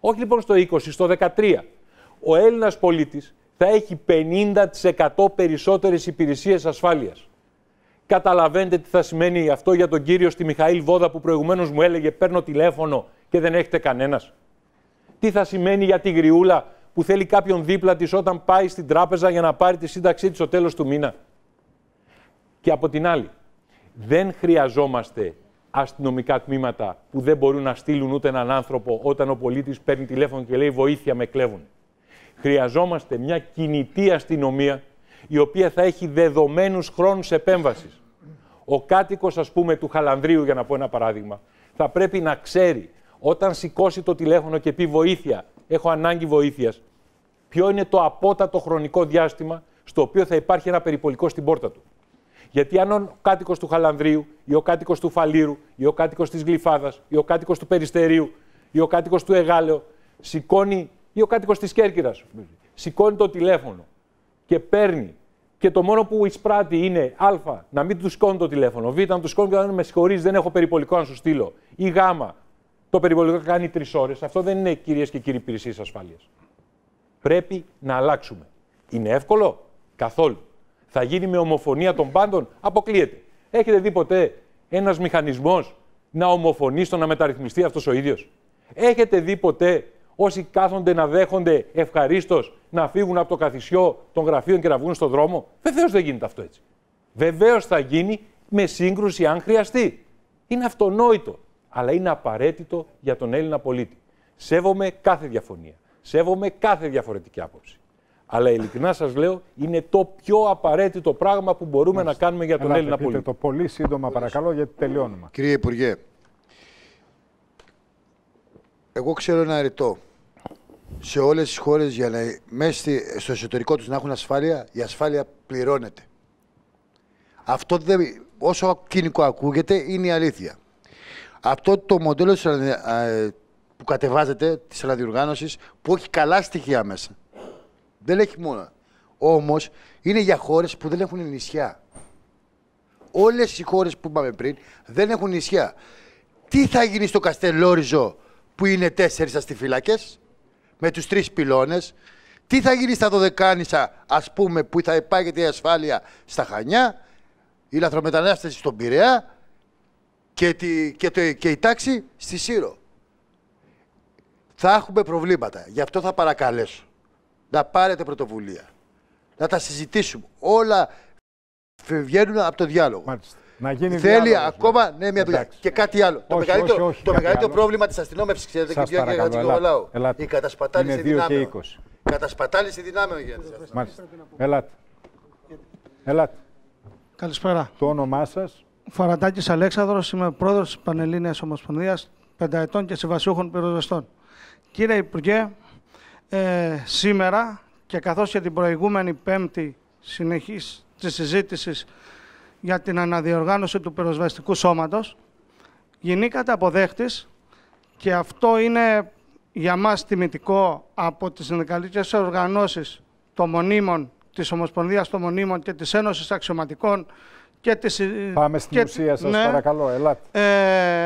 Όχι λοιπόν στο 20, στο 13. Ο Έλληνας πολίτης θα έχει 50% περισσότερες υπηρεσίες ασφάλειας. Καταλαβαίνετε τι θα σημαίνει αυτό για τον κύριο στη Μιχαήλ Βόδα που προηγουμένως μου έλεγε παίρνω τηλέφωνο και δεν έχετε κανένας τι θα σημαίνει για τη γριούλα που θέλει κάποιον δίπλα της όταν πάει στην τράπεζα για να πάρει τη σύνταξή της στο τέλος του μήνα; Και από την άλλη, δεν χρειαζόμαστε αστυνομικά τμήματα που δεν μπορούν να στείλουν ούτε έναν άνθρωπο όταν ο πολίτης παίρνει τηλέφωνο και λέει «βοήθεια, με κλέβουν». Χρειαζόμαστε μια κινητή αστυνομία η οποία θα έχει δεδομένους χρόνους επέμβασης. Ο κάτοικος, ας πούμε, του Χαλανδρίου, για να πω ένα παράδειγμα, θα πρέπει να ξέρει όταν σηκώσει το τηλέφωνο και πει βοήθεια, έχω ανάγκη βοήθειας, ποιο είναι το απότατο χρονικό διάστημα στο οποίο θα υπάρχει ένα περιπολικό στην πόρτα του; Γιατί αν ο κάτοικος του Χαλανδρίου, ή ο κάτοικος του Φαλήρου, ή ο κάτοικος της Γλυφάδας, ή ο κάτοικος του Περιστερίου, ή ο κάτοικος του Εγάλεω, σηκώνει, ή ο κάτοικος της Κέρκυρας, σηκώνει το τηλέφωνο και παίρνει και το μόνο που εισπράττει είναι Α, να μην του σηκώνει το τηλέφωνο, Β, να τους σηκώνει και να με συγχωρείς, δεν έχω περιπολικό να σου στείλω, ή Γ, το περιβολικό κάνει τρεις ώρες. Αυτό δεν είναι κυρίες και κύριοι υπηρεσίες ασφάλειας. Πρέπει να αλλάξουμε. Είναι εύκολο; Καθόλου. Θα γίνει με ομοφωνία των πάντων; Αποκλείεται. Έχετε δει ποτέ ένας μηχανισμός να ομοφωνεί στο να μεταρρυθμιστεί αυτός ο ίδιος; Έχετε δει ποτέ όσοι κάθονται να δέχονται ευχαρίστως να φύγουν από το καθισιό των γραφείων και να βγουν στον δρόμο; Βεβαίως δεν γίνεται αυτό έτσι. Βεβαίως θα γίνει με σύγκρουση αν χρειαστεί. Είναι αυτονόητο αλλά είναι απαραίτητο για τον Έλληνα πολίτη. Σέβομαι κάθε διαφωνία. Σέβομαι κάθε διαφορετική άποψη. Αλλά ειλικρινά σας λέω, είναι το πιο απαραίτητο πράγμα που μπορούμε να κάνουμε για τον Έλληνα Έλληνα πολίτη. το πολύ σύντομα, παρακαλώ, γιατί τελειώνουμε. Κύριε Υπουργέ, εγώ ξέρω ένα ρητό. Σε όλες τις χώρες για να μέσα στο εσωτερικό τους να έχουν ασφάλεια, η ασφάλεια πληρώνεται. Αυτό δεν, όσο κοινικό ακούγεται είναι η αλήθεια αυτό το μοντέλο που κατεβάζεται της αναδιοργάνωση που έχει καλά στοιχεία μέσα. Δεν έχει μόνο. Όμως είναι για χώρες που δεν έχουν νησιά. Όλες οι χώρες που είπαμε πριν δεν έχουν νησιά. Τι θα γίνει στο Καστελόριζο που είναι τέσσερις αστιφύλακε με τους τρεις πυλώνες; Τι θα γίνει στα Δωδεκάνησα, ας πούμε, που θα υπάγεται η ασφάλεια στα Χανιά, η λαθρομετανάστευση στον Πειραιά; Και, τη, και, το, και η τάξη στη Σύρο. Θα έχουμε προβλήματα. Γι' αυτό θα παρακαλέσω να πάρετε πρωτοβουλία. Να τα συζητήσουμε. Όλα βγαίνουν από το διάλογο. Μάλιστα. Να γίνει Θέλει διάλογος, ακόμα ναι, μια δουλειά. Και κάτι άλλο. το μεγαλύτερο, όχι, όχι, το μεγαλύτερο πρόβλημα της αστυνόμευσης, ξέρετε, και για να Η κατασπατάληση δυνάμεων. Η κατασπατάληση δυνάμεων γίνεται. Μάλιστα. Ελάτε. Ελάτε. Καλησπέρα. Το όνομά σας. Φαραντάκης Αλέξανδρος, είμαι πρόεδρος της Πανελλήνιας Ομοσπονδίας Πενταετών και Συμβασιούχων Πυροσβεστών. Κύριε Υπουργέ, ε, σήμερα και καθώς και την προηγούμενη πέμπτη συνεχής της συζήτησης για την αναδιοργάνωση του πυροσβεστικού σώματος, γινήκατε αποδέχτης και αυτό είναι για μας τιμητικό από τις συνδικαλικές οργανώσεις των μονίμων, της Ομοσπονδίας των Μονίμων και της Ένωσης Αξιωματικών και της... Πάμε στην και- ουσία σας ναι, παρακαλώ, ελάτε.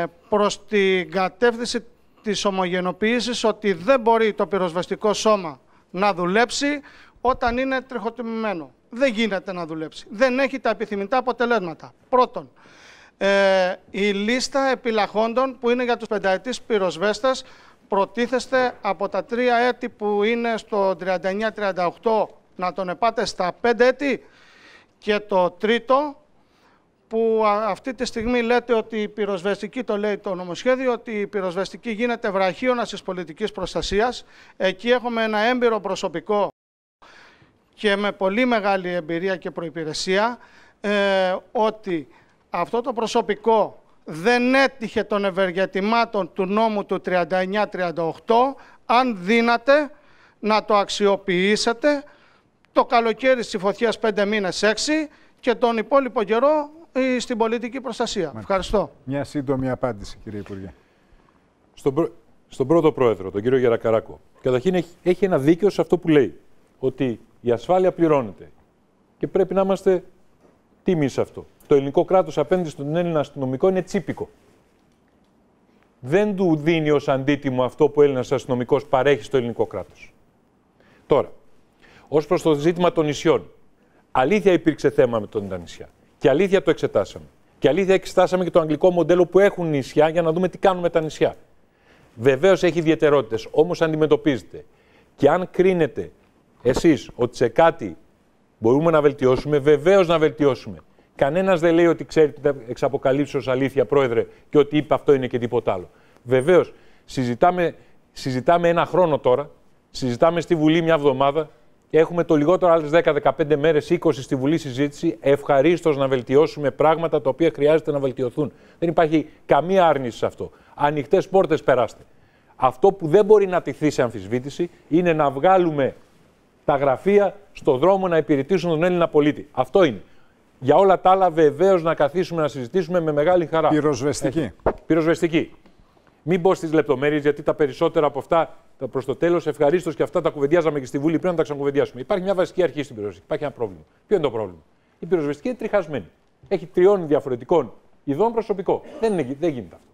ε, προς την κατεύθυνση της ομογενοποίησης ότι δεν μπορεί το πυροσβεστικό σώμα να δουλέψει όταν είναι τριχοτιμημένο. Δεν γίνεται να δουλέψει. Δεν έχει τα επιθυμητά αποτελέσματα. Πρώτον, ε, η λίστα επιλαχόντων που είναι για τους πενταετής πυροσβέστες προτίθεστε από τα τρία έτη που είναι στο 39-38 να τον επάτε στα πέντε έτη και το τρίτο που α- αυτή τη στιγμή λέτε ότι η πυροσβεστική, το λέει το νομοσχέδιο, ότι η πυροσβεστική γίνεται βραχίωνας της πολιτικής προστασίας. Εκεί έχουμε ένα έμπειρο προσωπικό και με πολύ μεγάλη εμπειρία και προϋπηρεσία ε, ότι αυτό το προσωπικό δεν έτυχε των ευεργετημάτων του νόμου του 39-38 αν δύναται να το αξιοποιήσετε το καλοκαίρι στη φωτιά 5 μήνες 6 και τον υπόλοιπο καιρό ε, στην πολιτική προστασία. Ευχαριστώ. Μια σύντομη απάντηση, κύριε Υπουργέ. Στον, πρω- στον πρώτο πρόεδρο, τον κύριο Γερακαράκο, καταρχήν έχει, έχει ένα δίκαιο σε αυτό που λέει. Ότι η ασφάλεια πληρώνεται. Και πρέπει να είμαστε τίμοι σε αυτό. Το ελληνικό κράτος απέναντι στον Έλληνα αστυνομικό είναι τσίπικο. Δεν του δίνει ως αντίτιμο αυτό που ο Έλληνας αστυνομικός παρέχει στο ελληνικό κράτος. Τώρα, ως προς το ζήτημα των νησιών. Αλήθεια υπήρξε θέμα με τον τα νησιά. Και αλήθεια το εξετάσαμε. Και αλήθεια εξετάσαμε και το αγγλικό μοντέλο που έχουν νησιά για να δούμε τι κάνουμε με τα νησιά. Βεβαίως έχει ιδιαιτερότητες, όμως αντιμετωπίζεται. Και αν κρίνετε εσείς ότι σε κάτι μπορούμε να βελτιώσουμε, βεβαίως να βελτιώσουμε. Κανένας δεν λέει ότι ξέρει την εξ αποκαλύψεως αλήθεια, πρόεδρε, και ότι είπε αυτό είναι και τίποτα άλλο. Βεβαίως, συζητάμε, συζητάμε ένα χρόνο τώρα, συζητάμε στη Βουλή μια εβδομάδα, έχουμε το λιγότερο άλλες 10-15 μέρες, 20 στη Βουλή συζήτηση. Ευχαρίστως να βελτιώσουμε πράγματα τα οποία χρειάζεται να βελτιωθούν. Δεν υπάρχει καμία άρνηση σε αυτό. Ανοιχτές πόρτες περάστε. Αυτό που δεν μπορεί να τηθεί σε αμφισβήτηση είναι να βγάλουμε τα γραφεία στο δρόμο να υπηρετήσουν τον Έλληνα πολίτη. Αυτό είναι. Για όλα τα άλλα, βεβαίως να καθίσουμε να συζητήσουμε με μεγάλη χαρά. Πυροσβεστική. Έτσι. Πυροσβεστική. Μην μπω στις λεπτομέρειες, γιατί τα περισσότερα από αυτά προς το τέλος ευχαρίστως και αυτά τα κουβεντιάζαμε και στη Βουλή πριν να τα ξανακουβεντιάσουμε. Υπάρχει μια βασική αρχή στην πυροσβεστική. Υπάρχει ένα πρόβλημα. Ποιο είναι το πρόβλημα; Η πυροσβεστική είναι τριχασμένη. Έχει τριών διαφορετικών ειδών προσωπικό. Δεν, είναι, δεν γίνεται αυτό.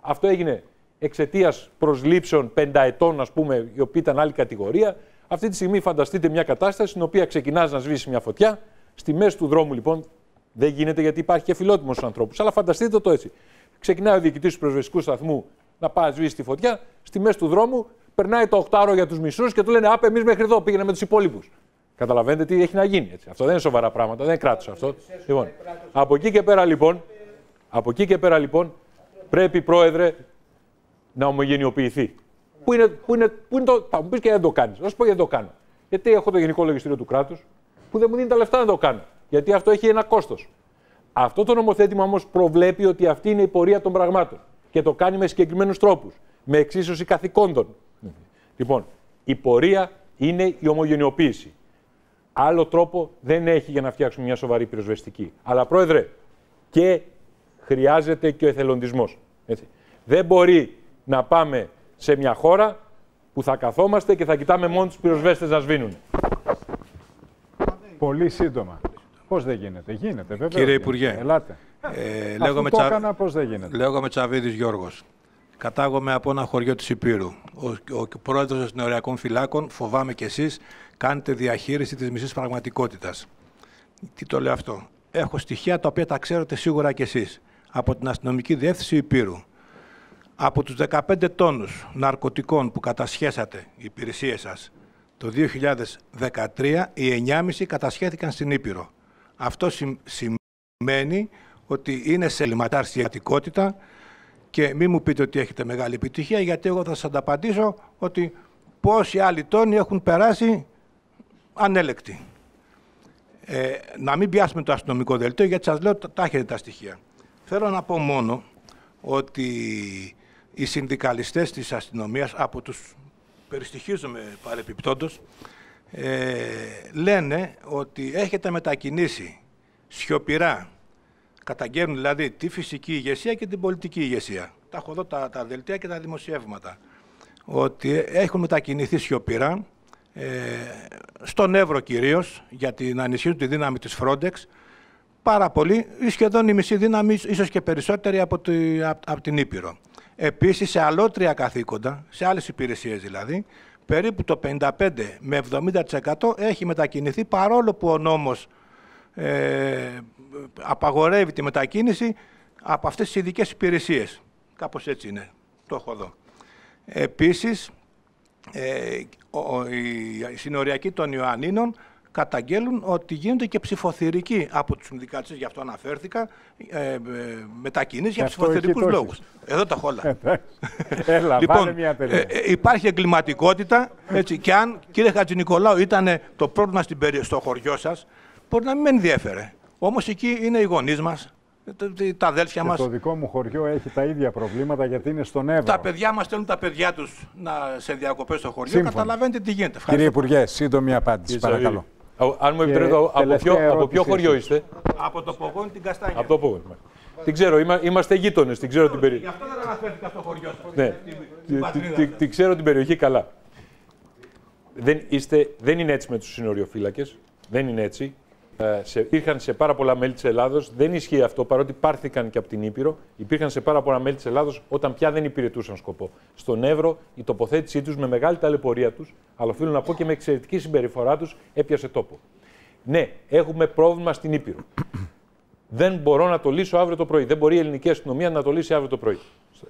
Αυτό έγινε εξαιτίας προσλήψεων πενταετών, ας πούμε, οι οποίοι ήταν άλλη κατηγορία. Αυτή τη στιγμή φανταστείτε μια κατάσταση στην οποία ξεκινάς να σβήσεις μια φωτιά. Στη μέση του δρόμου, λοιπόν, δεν γίνεται γιατί υπάρχει και φιλότιμος στου ανθρώπους. Αλλά φανταστείτε το έτσι. Ξεκινάει ο διοικητής του πυροσβεστικού σταθμού να πάει να σβήσει τη φωτιά. Στη μέση του δρόμου περνάει το οκτάρο για τους μισούς και του λένε Άπε, εμείς μέχρι εδώ πήγαινε με τους υπόλοιπους. Καταλαβαίνετε τι έχει να γίνει. Έτσι. Αυτό δεν είναι σοβαρά πράγματα, δεν είναι κράτο αυτό. Λοιπόν, από εκεί και πέρα λοιπόν, από εκεί και πέρα λοιπόν, πρέπει πρόεδρε να ομογενειοποιηθεί. Πού είναι, πού είναι, πού είναι το. Θα μου πεις και δεν το κάνεις. Θα σου πω γιατί δεν το κάνω. Γιατί έχω το Γενικό Λογιστήριο του κράτους που δεν μου δίνει τα λεφτά να το κάνω. Γιατί αυτό έχει ένα κόστος. Αυτό το νομοθέτημα όμως προβλέπει ότι αυτή είναι η πορεία των πραγμάτων. Και το κάνει με συγκεκριμένους τρόπους. Με εξίσωση καθηκόντων. Λοιπόν, η πορεία είναι η ομογενειοποίηση. Άλλο τρόπο δεν έχει για να φτιάξουμε μια σοβαρή πυροσβεστική. Αλλά πρόεδρε, και χρειάζεται και ο εθελοντισμός. Έτσι. Δεν μπορεί να πάμε σε μια χώρα που θα καθόμαστε και θα κοιτάμε μόνο τους πυροσβέστες να σβήνουν. Πολύ σύντομα. Πώς δεν γίνεται; Γίνεται, βέβαια. Κύριε Υπουργέ, Ελάτε. Ε, Αφού λέγομαι, το Τσα... έκανα, πώς δεν γίνεται; λέγομαι Τσαβίδης Γιώργος. Κατάγομαι από ένα χωριό της Υπήρου. Ο, ο πρόεδρος των συνοριακών φυλάκων, φοβάμαι κι εσείς, κάνετε διαχείριση της μισής πραγματικότητας. Τι το λέω αυτό; Έχω στοιχεία τα οποία τα ξέρετε σίγουρα κι εσείς. Από την αστυνομική διεύθυνση Υπήρου. Από τους 15 τόνους ναρκωτικών που κατασχέσατε οι υπηρεσίες σας το 2013, οι 9,5 κατασχέθηκαν στην Ήπειρο. Αυτό συμ- σημαίνει ότι είναι σε ελληματάρσιατικότητα και μην μου πείτε ότι έχετε μεγάλη επιτυχία, γιατί εγώ θα σας ανταπαντήσω ότι πόσοι άλλοι τόνοι έχουν περάσει ανέλεκτοι. Ε, να μην πιάσουμε το αστυνομικό δελτίο, γιατί σας λέω τα τα έχετε τα στοιχεία. Θέλω να πω μόνο ότι οι συνδικαλιστές της αστυνομίας, από τους περιστοιχίζομαι παρεπιπτόντως, ε, λένε ότι έχετε μετακινήσει σιωπηρά, καταγγέλνουν δηλαδή τη φυσική ηγεσία και την πολιτική ηγεσία. Τα έχω εδώ τα, τα δελτία και τα δημοσιεύματα. Ότι έχουν μετακινηθεί σιωπηρά, ε, στον Εύρο κυρίως, για να ενισχύσουν τη δύναμη της Frontex, πάρα πολύ, ή σχεδόν η μισή δύναμη, ίσως και περισσότερη από, τη, από, την Ήπειρο. Επίσης, σε αλότρια καθήκοντα, σε άλλες υπηρεσίες δηλαδή, περίπου το 55 με 70% έχει μετακινηθεί, παρόλο που ο νόμος ε, απαγορεύει τη μετακίνηση από αυτές τις ειδικές υπηρεσίες. Κάπως έτσι είναι. Το έχω εδώ. Επίσης, ε, ο, οι συνοριακοί των Ιωαννίνων καταγγέλουν ότι γίνονται και ψηφοθυρικοί από τους συνδικάτες, γι' αυτό αναφέρθηκα, ε, ε, μετακινήσεις για ψηφοθυρικούς λόγους. Εδώ τα χόλα. Έλα, λοιπόν, μια ε, ε, υπάρχει εγκληματικότητα έτσι, και αν, κύριε Χατζηνικολάου, ήταν το πρόβλημα στην, στο χωριό σας, μπορεί να μην με ενδιέφερε. Όμως εκεί είναι οι γονείς μας, τα αδέλφια και μας. Το δικό μου χωριό έχει τα ίδια προβλήματα γιατί είναι στον Εύρο. Τα παιδιά μας στέλνουν τα παιδιά τους να, σε διακοπές στο χωριό. Σύμφωνα. Καταλαβαίνετε τι γίνεται. Κύριε Υπουργέ, σύντομη απάντηση, Κύριε παρακαλώ. Σαββίδη, Αν μου επιτρέπετε, από, τελευταία ποιο, από ερώτηση ποιο χωριό εσείς. είστε; Από το Πογόνι την Καστάνια. Από το Πόγον. Την ξέρω, είμα- είμαστε γείτονες, την ξέρω την Γι' περιοχή. αυτό δεν αναφέρθηκα στο χωριό σας. Ναι, Την- την Τη- πατρίδα τη- σας. την ξέρω την περιοχή καλά. Δεν, είστε, δεν είναι έτσι με τους συνοριοφύλακες. Δεν είναι έτσι. Ε, σε, υπήρχαν σε πάρα πολλά μέλη της Ελλάδος. Δεν ισχύει αυτό, παρότι πάρθηκαν και από την Ήπειρο. Υπήρχαν σε πάρα πολλά μέλη της Ελλάδος όταν πια δεν υπηρετούσαν σκοπό. Στον Εύρο η τοποθέτησή τους με μεγάλη ταλαιπωρία τους, αλλά οφείλω να πω και με εξαιρετική συμπεριφορά τους, έπιασε τόπο. Ναι, έχουμε πρόβλημα στην Ήπειρο. Δεν μπορώ να το λύσω αύριο το πρωί. Δεν μπορεί η ελληνική αστυνομία να το λύσει αύριο το πρωί.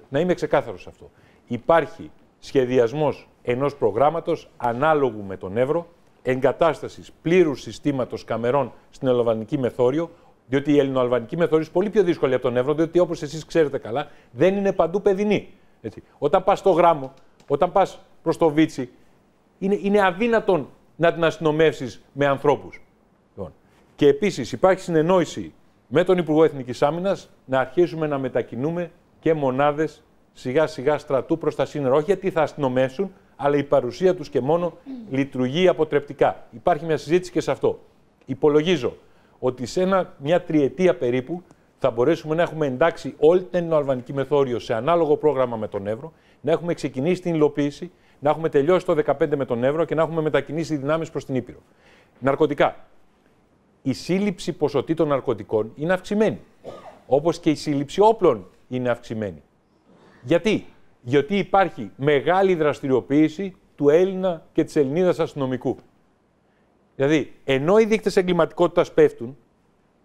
Να είμαι ξεκάθαρος σε αυτό. Υπάρχει σχεδιασμός ενός προγράμματος ανάλογου με τον Εύρο, εγκατάστασης πλήρους συστήματος καμερών στην Ελληνοαλβανική μεθόριο, διότι η Ελληνοαλβανική μεθόριο είναι πολύ πιο δύσκολη από τον Εύρο, διότι όπως εσείς ξέρετε καλά, δεν είναι παντού παιδινή. Έτσι. Όταν πας στο γράμμο, όταν πας προς το Βίτσι, είναι, είναι αδύνατον να την αστυνομεύσεις με ανθρώπους. Λοιπόν. Και επίσης υπάρχει συνεννόηση με τον Υπουργό Εθνικής Άμυνας να αρχίσουμε να μετακινούμε και μονάδες σιγά σιγά στρατού προς τα σύνορα. Όχι γιατί θα αστυνομεύσουν, αλλά η παρουσία τους και μόνο λειτουργεί αποτρεπτικά. Υπάρχει μια συζήτηση και σε αυτό. Υπολογίζω ότι σε ένα, μια τριετία περίπου θα μπορέσουμε να έχουμε εντάξει όλη την ελληνοαλβανική μεθόριο σε ανάλογο πρόγραμμα με τον Εύρο, να έχουμε ξεκινήσει την υλοποίηση, να έχουμε τελειώσει το 2015 με τον Εύρο και να έχουμε μετακινήσει δυνάμεις προς την Ήπειρο. Ναρκωτικά η σύλληψη ποσοτήτων ναρκωτικών είναι αυξημένη. Όπως και η σύλληψη όπλων είναι αυξημένη. Γιατί; Γιατί υπάρχει μεγάλη δραστηριοποίηση του Έλληνα και της Ελληνίδας αστυνομικού. Δηλαδή, ενώ οι δείκτες εγκληματικότητας πέφτουν,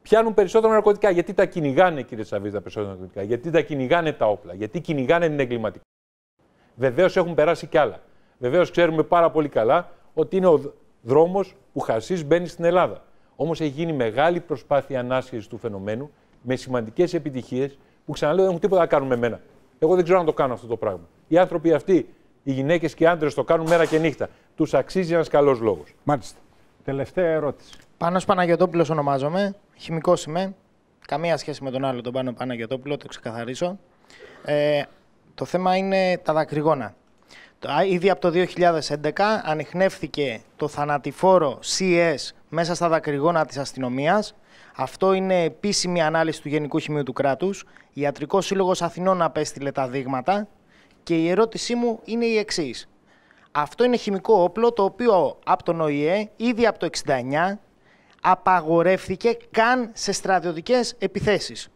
πιάνουν περισσότερα ναρκωτικά. Γιατί τα κυνηγάνε, κύριε Σαββίδη, τα περισσότερα ναρκωτικά; Γιατί τα κυνηγάνε τα όπλα; Γιατί κυνηγάνε την εγκληματικότητα; Βεβαίως έχουν περάσει κι άλλα. Βεβαίως ξέρουμε πάρα πολύ καλά ότι είναι ο δρόμος που χασίς μπαίνει στην Ελλάδα. Όμως έχει γίνει μεγάλη προσπάθεια ανάσχεσης του φαινομένου με σημαντικές επιτυχίες που ξαναλέω δεν έχουν τίποτα να κάνουν με μένα. Εγώ δεν ξέρω να το κάνω αυτό το πράγμα. Οι άνθρωποι αυτοί, οι γυναίκες και οι άντρες το κάνουν μέρα και νύχτα. Τους αξίζει ένας καλός λόγος. Μάλιστα. Τελευταία ερώτηση. Πάνος Παναγιωτόπουλος ονομάζομαι, χημικός είμαι. Καμία σχέση με τον άλλο τον Πάνο Παναγιωτόπουλο, το ξεκαθαρίσω. Ε, το θέμα είναι τα δακρυγόνα. Το- α, Ήδη από το 2011 ανοιχνεύθηκε το θανατηφόρο CS μέσα στα δακρυγόνα της αστυνομίας. Αυτό είναι επίσημη ανάλυση του Γενικού Χημείου του Κράτους. Ιατρικός Σύλλογος Αθηνών απέστειλε τα δείγματα και η ερώτησή μου είναι η εξής. Αυτό είναι χημικό όπλο το οποίο από τον ΟΗΕ ήδη από το 69 απαγορεύθηκε καν σε στρατιωτικές επιθέσεις.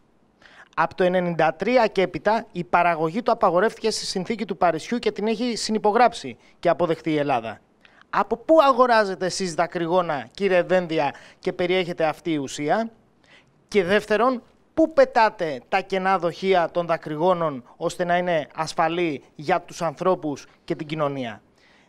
Από το 1993 και έπειτα η παραγωγή του απαγορεύτηκε στη συνθήκη του Παρισιού και την έχει συνυπογράψει και αποδεχτεί η Ελλάδα. Από πού αγοράζετε εσείς δακρυγόνα κύριε Δένδια και περιέχεται αυτή η ουσία; Και δεύτερον, πού πετάτε τα κενά δοχεία των δακρυγόνων ώστε να είναι ασφαλή για τους ανθρώπους και την κοινωνία;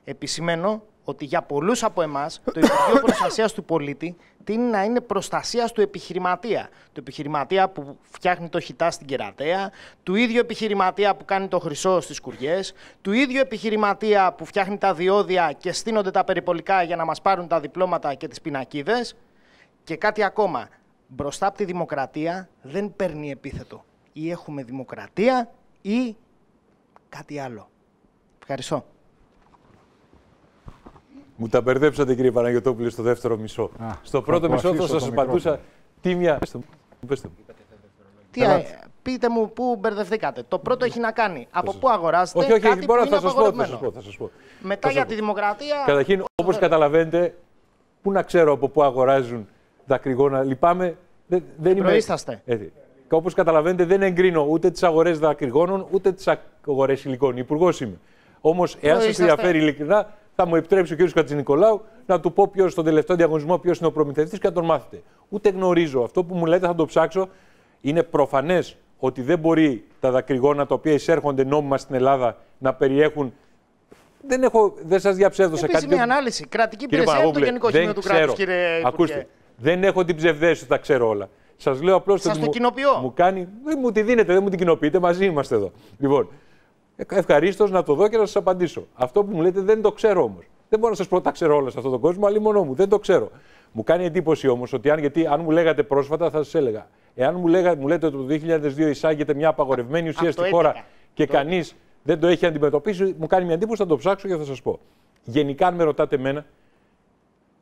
Επισημένω ότι για πολλούς από εμάς το Υπουργείο Προστασίας του Πολίτη τίνει να είναι προστασία του επιχειρηματία. Του επιχειρηματία που φτιάχνει το χιτά στην κερατέα, του ίδιου επιχειρηματία που κάνει το χρυσό στις κουριές, του ίδιου επιχειρηματία που φτιάχνει τα διόδια και στείνονται τα περιπολικά για να μας πάρουν τα διπλώματα και τις πινακίδες. Και κάτι ακόμα, μπροστά από τη δημοκρατία δεν παίρνει επίθετο. Ή έχουμε δημοκρατία ή κάτι άλλο. Ευχαριστώ. Μου τα μπερδέψατε κύριε Παναγιωτόπουλε στο δεύτερο μισό. Α, στο θα πρώτο το μισό θα αφήσω σας το απαντούσα μικρόφωνο. τίμια. Πεςτε μου, πεςτε μου. Τι, ε, πείτε μου πού μπερδευτήκατε. Το πρώτο έχει να κάνει από πού αγοράζετε Όχι, όχι, κάτι όχι, μπορώ, που είναι θα σας πω, θα απαγορευμένο. σας πω, θα σας πω. Μετά Θα για σας τη πω. δημοκρατία. Καταρχήν, όπως καταλαβαίνετε, πού να ξέρω από πού αγοράζουν δακρυγόνα. Λυπάμαι. Δεν, δεν είμαι. Προείσταστε. Έτσι. Και όπως καταλαβαίνετε, δεν εγκρίνω ούτε τις αγορές δακρυγόνων ούτε τις αγορές υλικών. Υπουργός είμαι. Όμως, εάν σας Προείσταστε. ενδιαφέρει ειλικρινά, θα μου επιτρέψει ο κ. Κατζηνικολάου να του πω ποιος στον τελευταίο διαγωνισμό ποιος είναι ο προμηθευτής και να τον μάθετε. Ούτε γνωρίζω. Αυτό που μου λέτε θα το ψάξω. Είναι προφανές ότι δεν μπορεί τα δακρυγόνα τα οποία εισέρχονται νόμιμα στην Ελλάδα να περιέχουν. Δεν, έχω, δεν σας διαψεύδωσα κάτι. Επίσημη δεν- ανάλυση. Κρατική Κύριε υπηρεσία είναι το Παναγόπουλε, Γενικό δεν Σημείο του ξέρω. Κράτου, κύριε Υπουργέ. Ακούστε, δεν έχω την ψευδέστηση ότι τα ξέρω όλα. Σας λέω απλώς Σας ότι. το μου- κοινοποιώ. Μου κάνει. Δεν μου τη δίνετε, δεν μου την κοινοποιείτε, μαζί είμαστε εδώ. Λοιπόν, ευχαρίστως να το δω και να σας απαντήσω. Αυτό που μου λέτε δεν το ξέρω όμως. Δεν μπορώ να σας πω τα ξέρω όλα σε αυτόν τον κόσμο, αλλά μόνο μου. Δεν το ξέρω. Μου κάνει εντύπωση όμως ότι αν, γιατί αν μου λέγατε πρόσφατα θα σας έλεγα. Εάν μου, λέγα, μου λέτε ότι το 2002 εισάγεται μια απαγορευμένη ουσία Από το στη χώρα 11. και κανείς δεν το έχει αντιμετωπίσει, μου κάνει μια εντύπωση, θα το ψάξω και θα σας πω. Γενικά, αν με ρωτάτε εμένα,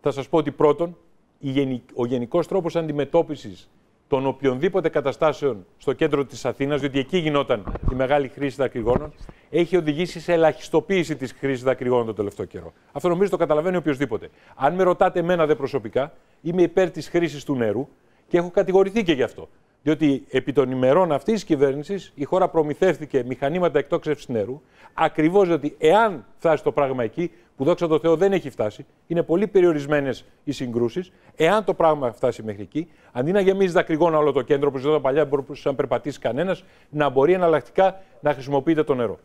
θα σας πω ότι πρώτον, η γενι- ο γενικός τρόπος αντιμετώπισης των οποιονδήποτε καταστάσεων στο κέντρο της Αθήνας, διότι εκεί γινόταν η μεγάλη χρήση δακρυγόνων, έχει οδηγήσει σε ελαχιστοποίηση της χρήσης δακρυγόνων τον τελευταίο καιρό. Αυτό νομίζω το καταλαβαίνει οποιοδήποτε. Αν με ρωτάτε εμένα δε προσωπικά, είμαι υπέρ της χρήσης του νερού και έχω κατηγορηθεί και γι' αυτό. Διότι επί των ημερών αυτής της κυβέρνησης η χώρα προμηθεύτηκε μηχανήματα εκτόξευσης νερού, ακριβώς διότι εάν φτάσει το πράγμα εκεί, που δόξα τω Θεώ δεν έχει φτάσει, είναι πολύ περιορισμένες οι συγκρούσεις. Εάν το πράγμα φτάσει μέχρι εκεί, αντί να γεμίζεις δακρυγόνα όλο το κέντρο, που ζητώ παλιά δεν μπορούσε να περπατήσει κανένας, να μπορεί εναλλακτικά να χρησιμοποιείται το νερό.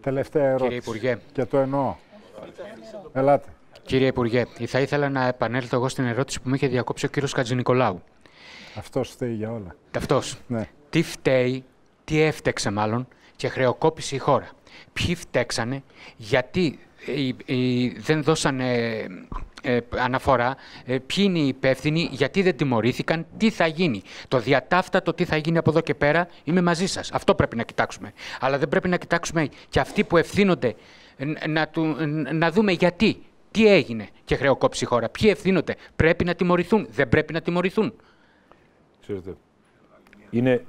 Τελευταία ερώτηση. Υπουργέ. Και το εννοώ. Ελάτε. Κύριε Υπουργέ, θα ήθελα να επανέλθω εγώ στην ερώτηση που μου είχε διακόψει ο κύριος Κατζηνικολάου. Αυτός φταίει για όλα. Αυτός. Ναι. Τι φταίει, τι έφτεξε μάλλον και χρεοκόπησε η χώρα. Ποιοι φταίξανε, γιατί ε, ε, δεν δώσανε ε, αναφορά, ε, ποιοι είναι οι υπεύθυνοι, γιατί δεν τιμωρήθηκαν, τι θα γίνει. Το διατάφτατο τι θα γίνει από εδώ και πέρα, είμαι μαζί σας. Αυτό πρέπει να κοιτάξουμε. Αλλά δεν πρέπει να κοιτάξουμε και αυτοί που ευθύνονται, ε, να, του, ε, να δούμε γιατί. Τι έγινε και χρεοκόψει η χώρα. Ποιοι ευθύνονται. Πρέπει να τιμωρηθούν. Δεν πρέπει να τιμωρηθούν. Ξέρετε, είναι...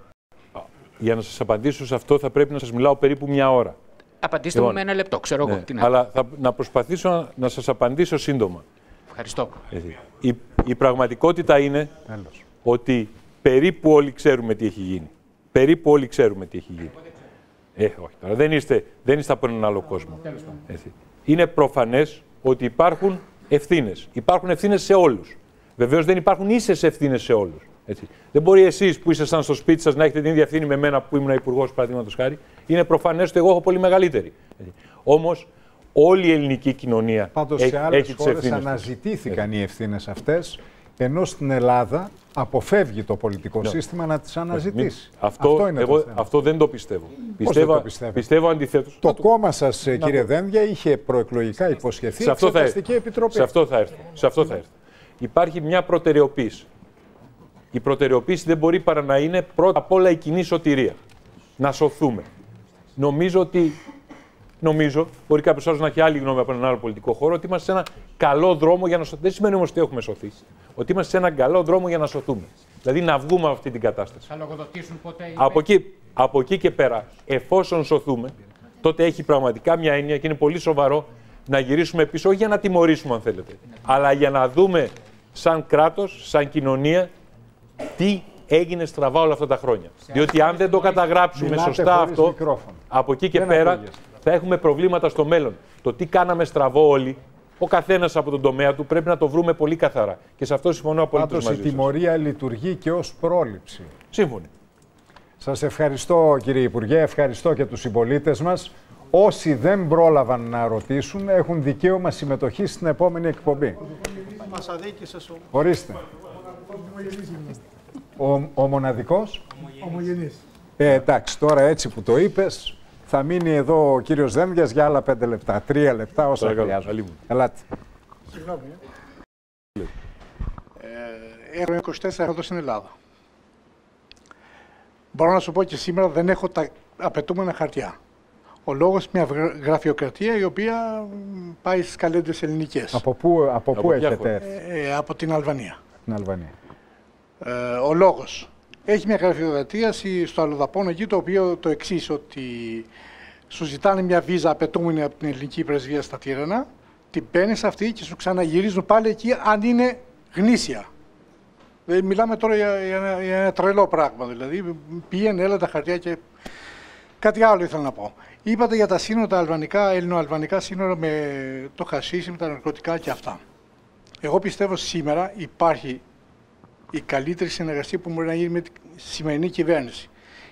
α, Για να σας απαντήσω σε αυτό θα πρέπει να σας μιλάω περίπου μια ώρα. Απαντήστε Λοιπόν, μου με ένα λεπτό. Ξέρω Ναι, εγώ τι να αλλά θα, να προσπαθήσω να, να σας απαντήσω σύντομα. Ευχαριστώ. Έτσι. Η, η πραγματικότητα είναι ότι περίπου όλοι ξέρουμε τι έχει γίνει. Περίπου όλοι ξέρουμε τι έχει γίνει. Ε, όχι τώρα. Δεν είστε, δεν είστε από έναν άλλο κόσμο. Έτσι. Είναι προφανές ότι υπάρχουν ευθύνες. Υπάρχουν ευθύνες σε όλους. Βεβαίως δεν υπάρχουν ίσες ευθύνες σε όλους. Έτσι. Δεν μπορεί εσείς που ήσασταν στο σπίτι σας να έχετε την ίδια ευθύνη με μένα που ήμουν υπουργός, παραδείγματος χάρη. Είναι προφανές ότι εγώ έχω πολύ μεγαλύτερη. Όμως όλη η ελληνική κοινωνία Πάντως έχει, σε άλλες έχει τις χώρες ευθύνες της. αναζητήθηκαν οι ευθύνες αυτές, ενώ στην Ελλάδα αποφεύγει το πολιτικό σύστημα να τις αναζητήσει. Αυτό, είναι εγώ, το θέμα. αυτό δεν το πιστεύω. δεν πιστεύω, το πιστεύετε; πιστεύω αντιθέτως. Το κόμμα σας, ε, Να κύριε το- Δένδια, είχε προεκλογικά υποσχεθεί σε αυτό, θα εξεταστική έρθω. επιτροπή. σε αυτό θα έρθω. Σε αυτό θα έρθω. Υπάρχει μια προτεραιοποίηση. Η προτεραιοποίηση δεν μπορεί παρά να είναι πρώτα απ' όλα η κοινή σωτηρία. Να σωθούμε. Νομίζω ότι. Νομίζω, μπορεί κάποιος άλλος να έχει άλλη γνώμη από έναν άλλο πολιτικό χώρο, ότι είμαστε σε ένα καλό δρόμο για να σωθούμε. Δεν σημαίνει όμως ότι έχουμε σωθεί. Ότι είμαστε σε έναν καλό δρόμο για να σωθούμε. Δηλαδή να βγούμε από αυτή την κατάσταση. Θα λογοδοτήσουν ποτέ οι Από εκεί, από εκεί και πέρα, εφόσον σωθούμε, τότε έχει πραγματικά μια έννοια και είναι πολύ σοβαρό να γυρίσουμε πίσω, όχι για να τιμωρήσουμε αν θέλετε, αλλά για να δούμε σαν κράτος, σαν κοινωνία, τι έγινε στραβά όλα αυτά τα χρόνια. Διότι αν δεν το καταγράψουμε Μιλάτε σωστά χωρίς αυτό, μικρόφωνο. από εκεί και Δεν πέρα ακούγεσαι. θα έχουμε προβλήματα στο μέλλον. Το τι κάναμε στραβό όλοι, ο καθένας από τον τομέα του πρέπει να το βρούμε πολύ καθαρά. Και σε αυτό συμφωνώ απολύτως Πάντως μαζί η σας. τιμωρία λειτουργεί και ως πρόληψη. Σύμφωνοι. Σας ευχαριστώ κύριε Υπουργέ, ευχαριστώ και τους συμπολίτες μας. Όσοι δεν πρόλαβαν να ρωτήσουν έχουν δικαίωμα συμμετοχής στην επόμενη εκπομπή. Μας αδίκησες όμως. Ορίστε. Ο, ο μοναδικός. Ομογενής. Ε, εντάξει, τώρα έτσι που το είπες, θα μείνει εδώ ο κύριος Δένδιας για άλλα πέντε λεπτά, τρία λεπτά όσα Παρακαλώ, χρειάζονται. αλλήμον. Ελάτε. Συγγνώμη. Ε, έχω 24 εδώ στην Ελλάδα. Μπορώ να σου πω και σήμερα δεν έχω τα απαιτούμενα χαρτιά. Ο λόγος μια γρα- γραφειοκρατία η οποία μ, πάει στις καλέντες ελληνικές. Από πού, από πού ποια έχετε χώρα; έρθει; Ε, από την Αλβανία. στην Αλβανία. Ε, ο λόγος. Έχει μια γραφειοκρατία στη- στο Αλλοδαπών εκεί το οποίο το εξής ότι σου ζητάνε μια βίζα απαιτούμενη από την ελληνική πρεσβεία στα Τύρανα, την παίρνεις αυτή και σου ξαναγυρίζουν πάλι εκεί αν είναι γνήσια. Δηλαδή, μιλάμε τώρα για, για, ένα, για ένα τρελό πράγμα. Δηλαδή, πήγαινε, έλα τα χαρτιά και. Κάτι άλλο ήθελα να πω. Είπατε για τα σύνορα, τα αλβανικά, ελληνοαλβανικά σύνορα με το χασίσι, με τα ναρκωτικά και αυτά. Εγώ πιστεύω σήμερα υπάρχει η καλύτερη συνεργασία που μπορεί να γίνει με τη σημερινή κυβέρνηση.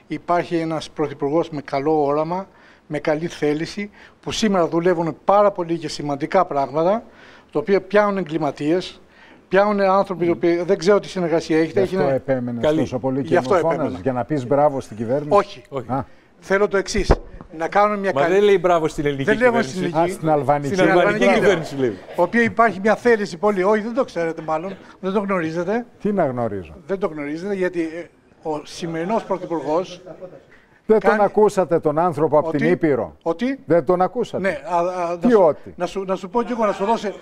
Υπάρχει ένας πρωθυπουργός με καλό όραμα, με καλή θέληση, που σήμερα δουλεύουν πάρα πολύ και σημαντικά πράγματα, το οποίο πιάνουν εγκληματίες, πιάνουν άνθρωποι οι οποίοι δεν ξέρω τι συνεργασία έχετε. Γι' έχει αυτό να- επέμενες Καλή. τόσο πολύ Γι' και αυτό μου επέμενα. φώναζες, για να πεις μπράβο στην κυβέρνηση. Όχι. Όχι. Α, Θέλω το εξής. Να κάνουν μια Μα καλή. δεν λέει μπράβο στην ελληνική Δεν λέω κυβέρνηση. στην α, στην αλβανική. Στην αλβανική αλβανική κυβέρνηση λέει. Ο οποίος υπάρχει μια θέληση πολύ. Όχι, δεν το ξέρετε μάλλον. Δεν το γνωρίζετε. Τι να γνωρίζω; Δεν το γνωρίζετε γιατί ε, ο σημερινός πρωθυπουργός. Δεν τον Κάνει- ακούσατε τον άνθρωπο από την Ότι- Ήπειρο; Ότι. Δεν τον ακούσατε; Ναι, α, α, Τι να, σου, ότι; να, σου, να σου πω κι εγώ να σου δώσει.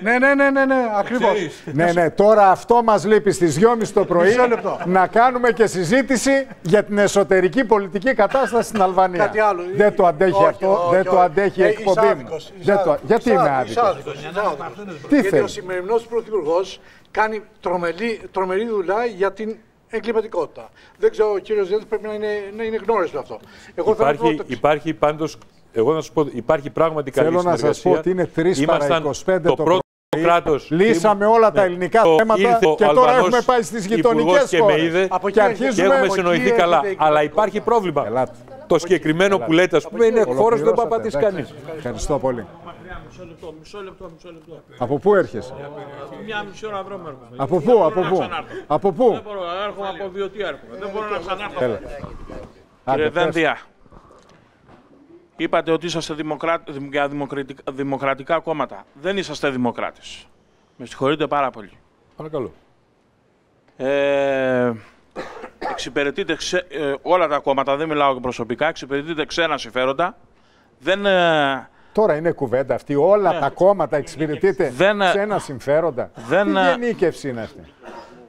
Ναι, ναι, ναι, ναι, ναι ακριβώς. Ναι, ναι, τώρα αυτό μας λείπει στις 2.30 το πρωί Μισό λεπτό. να κάνουμε και συζήτηση για την εσωτερική πολιτική κατάσταση στην Αλβανία. Κάτι άλλο. Δεν το αντέχει Όχι, αυτό, όχι, δεν το όχι. αντέχει η Ε, εκπομπή είσαι μου. άδικος, είσαι Δεν το- άδικος. Γιατί Είσαι είμαι άδικος, άδικος. είσαι άδικος, είσαι άδικος. Τι Γιατί θέλει; ο σημερινός πρωθυπουργός κάνει τρομερή, τρομερή δουλειά για την εγκληματικότητα. Δεν ξέρω, ο κύριος Ζέλη πρέπει να είναι, να είναι γνώριστο αυτό. Εγώ θέλω να πω Υπάρχει, το- υπάρχει πάντως, εγώ να σου πω, υπάρχει πράγματι καλή Θέλω να σας συνεργασία. πω ότι είναι 3 παρά Ήμασταν 25 το το πρώτο κράτος. Λύσαμε όλα τα Ναι. ελληνικά Το θέματα ήρθε ο και τώρα Αλβανός έχουμε πάει στις υπουργός γειτονικές και με χώρες. είδε Από Και εκεί αρχίζουμε και έχουμε από συνοηθεί εκεί καλά. έρχεται η Αλλά υπάρχει πρόβλημα. Ελάτε. Το συγκεκριμένο που λέτε, ας πούμε, είναι χώρο που δεν μπορεί να Ολοκληρώσατε, πατήσει εντάξει. κανείς. Ευχαριστώ πολύ. Μισό λεπτό, μισό λεπτό, μισό λεπτό. Από πού έρχεσαι; Μια μισή ώρα δρόμο έρχομαι. Από πού, Δεν από μπορώ να πού; ξανάρθω. Από πού; Δεν μπορώ, έρχομαι από βιωτή έρχομαι. Δεν μπορώ να ξανάρθω. Έλα. Κύριε Άντε, πες. Δένδια, είπατε ότι είσαστε δημοκρά... δημ- για δημοκρατικά... δημοκρατικά κόμματα. Δεν είσαστε δημοκράτες. Με συγχωρείτε πάρα πολύ. Παρακαλώ. Ε, εξυπηρετείτε ξε- ε, όλα τα κόμματα, δεν μιλάω και προσωπικά, εξυπηρετείτε ξένα συμφέροντα. Δεν, ε, Τώρα είναι κουβέντα αυτή. Όλα τα κόμματα εξυπηρετείτε Δεν, ε, σε ένα συμφέροντα. δεν, Τι ε, γενίκευση είναι αυτή;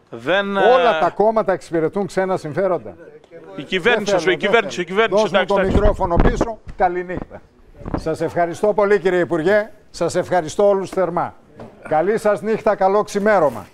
δεν, ε, Όλα τα κόμματα εξυπηρετούν ξένα συμφέροντα. Η κυβέρνηση, Δεν σου, η θέλω, κυβέρνηση, δεν η κυβέρνηση. Δώσ' μου εντάξει, το εντάξει. μικρόφωνο πίσω. Καληνύχτα. Σας ευχαριστώ πολύ κύριε Υπουργέ. Σας ευχαριστώ όλους θερμά. Καλή σας νύχτα, καλό ξημέρωμα.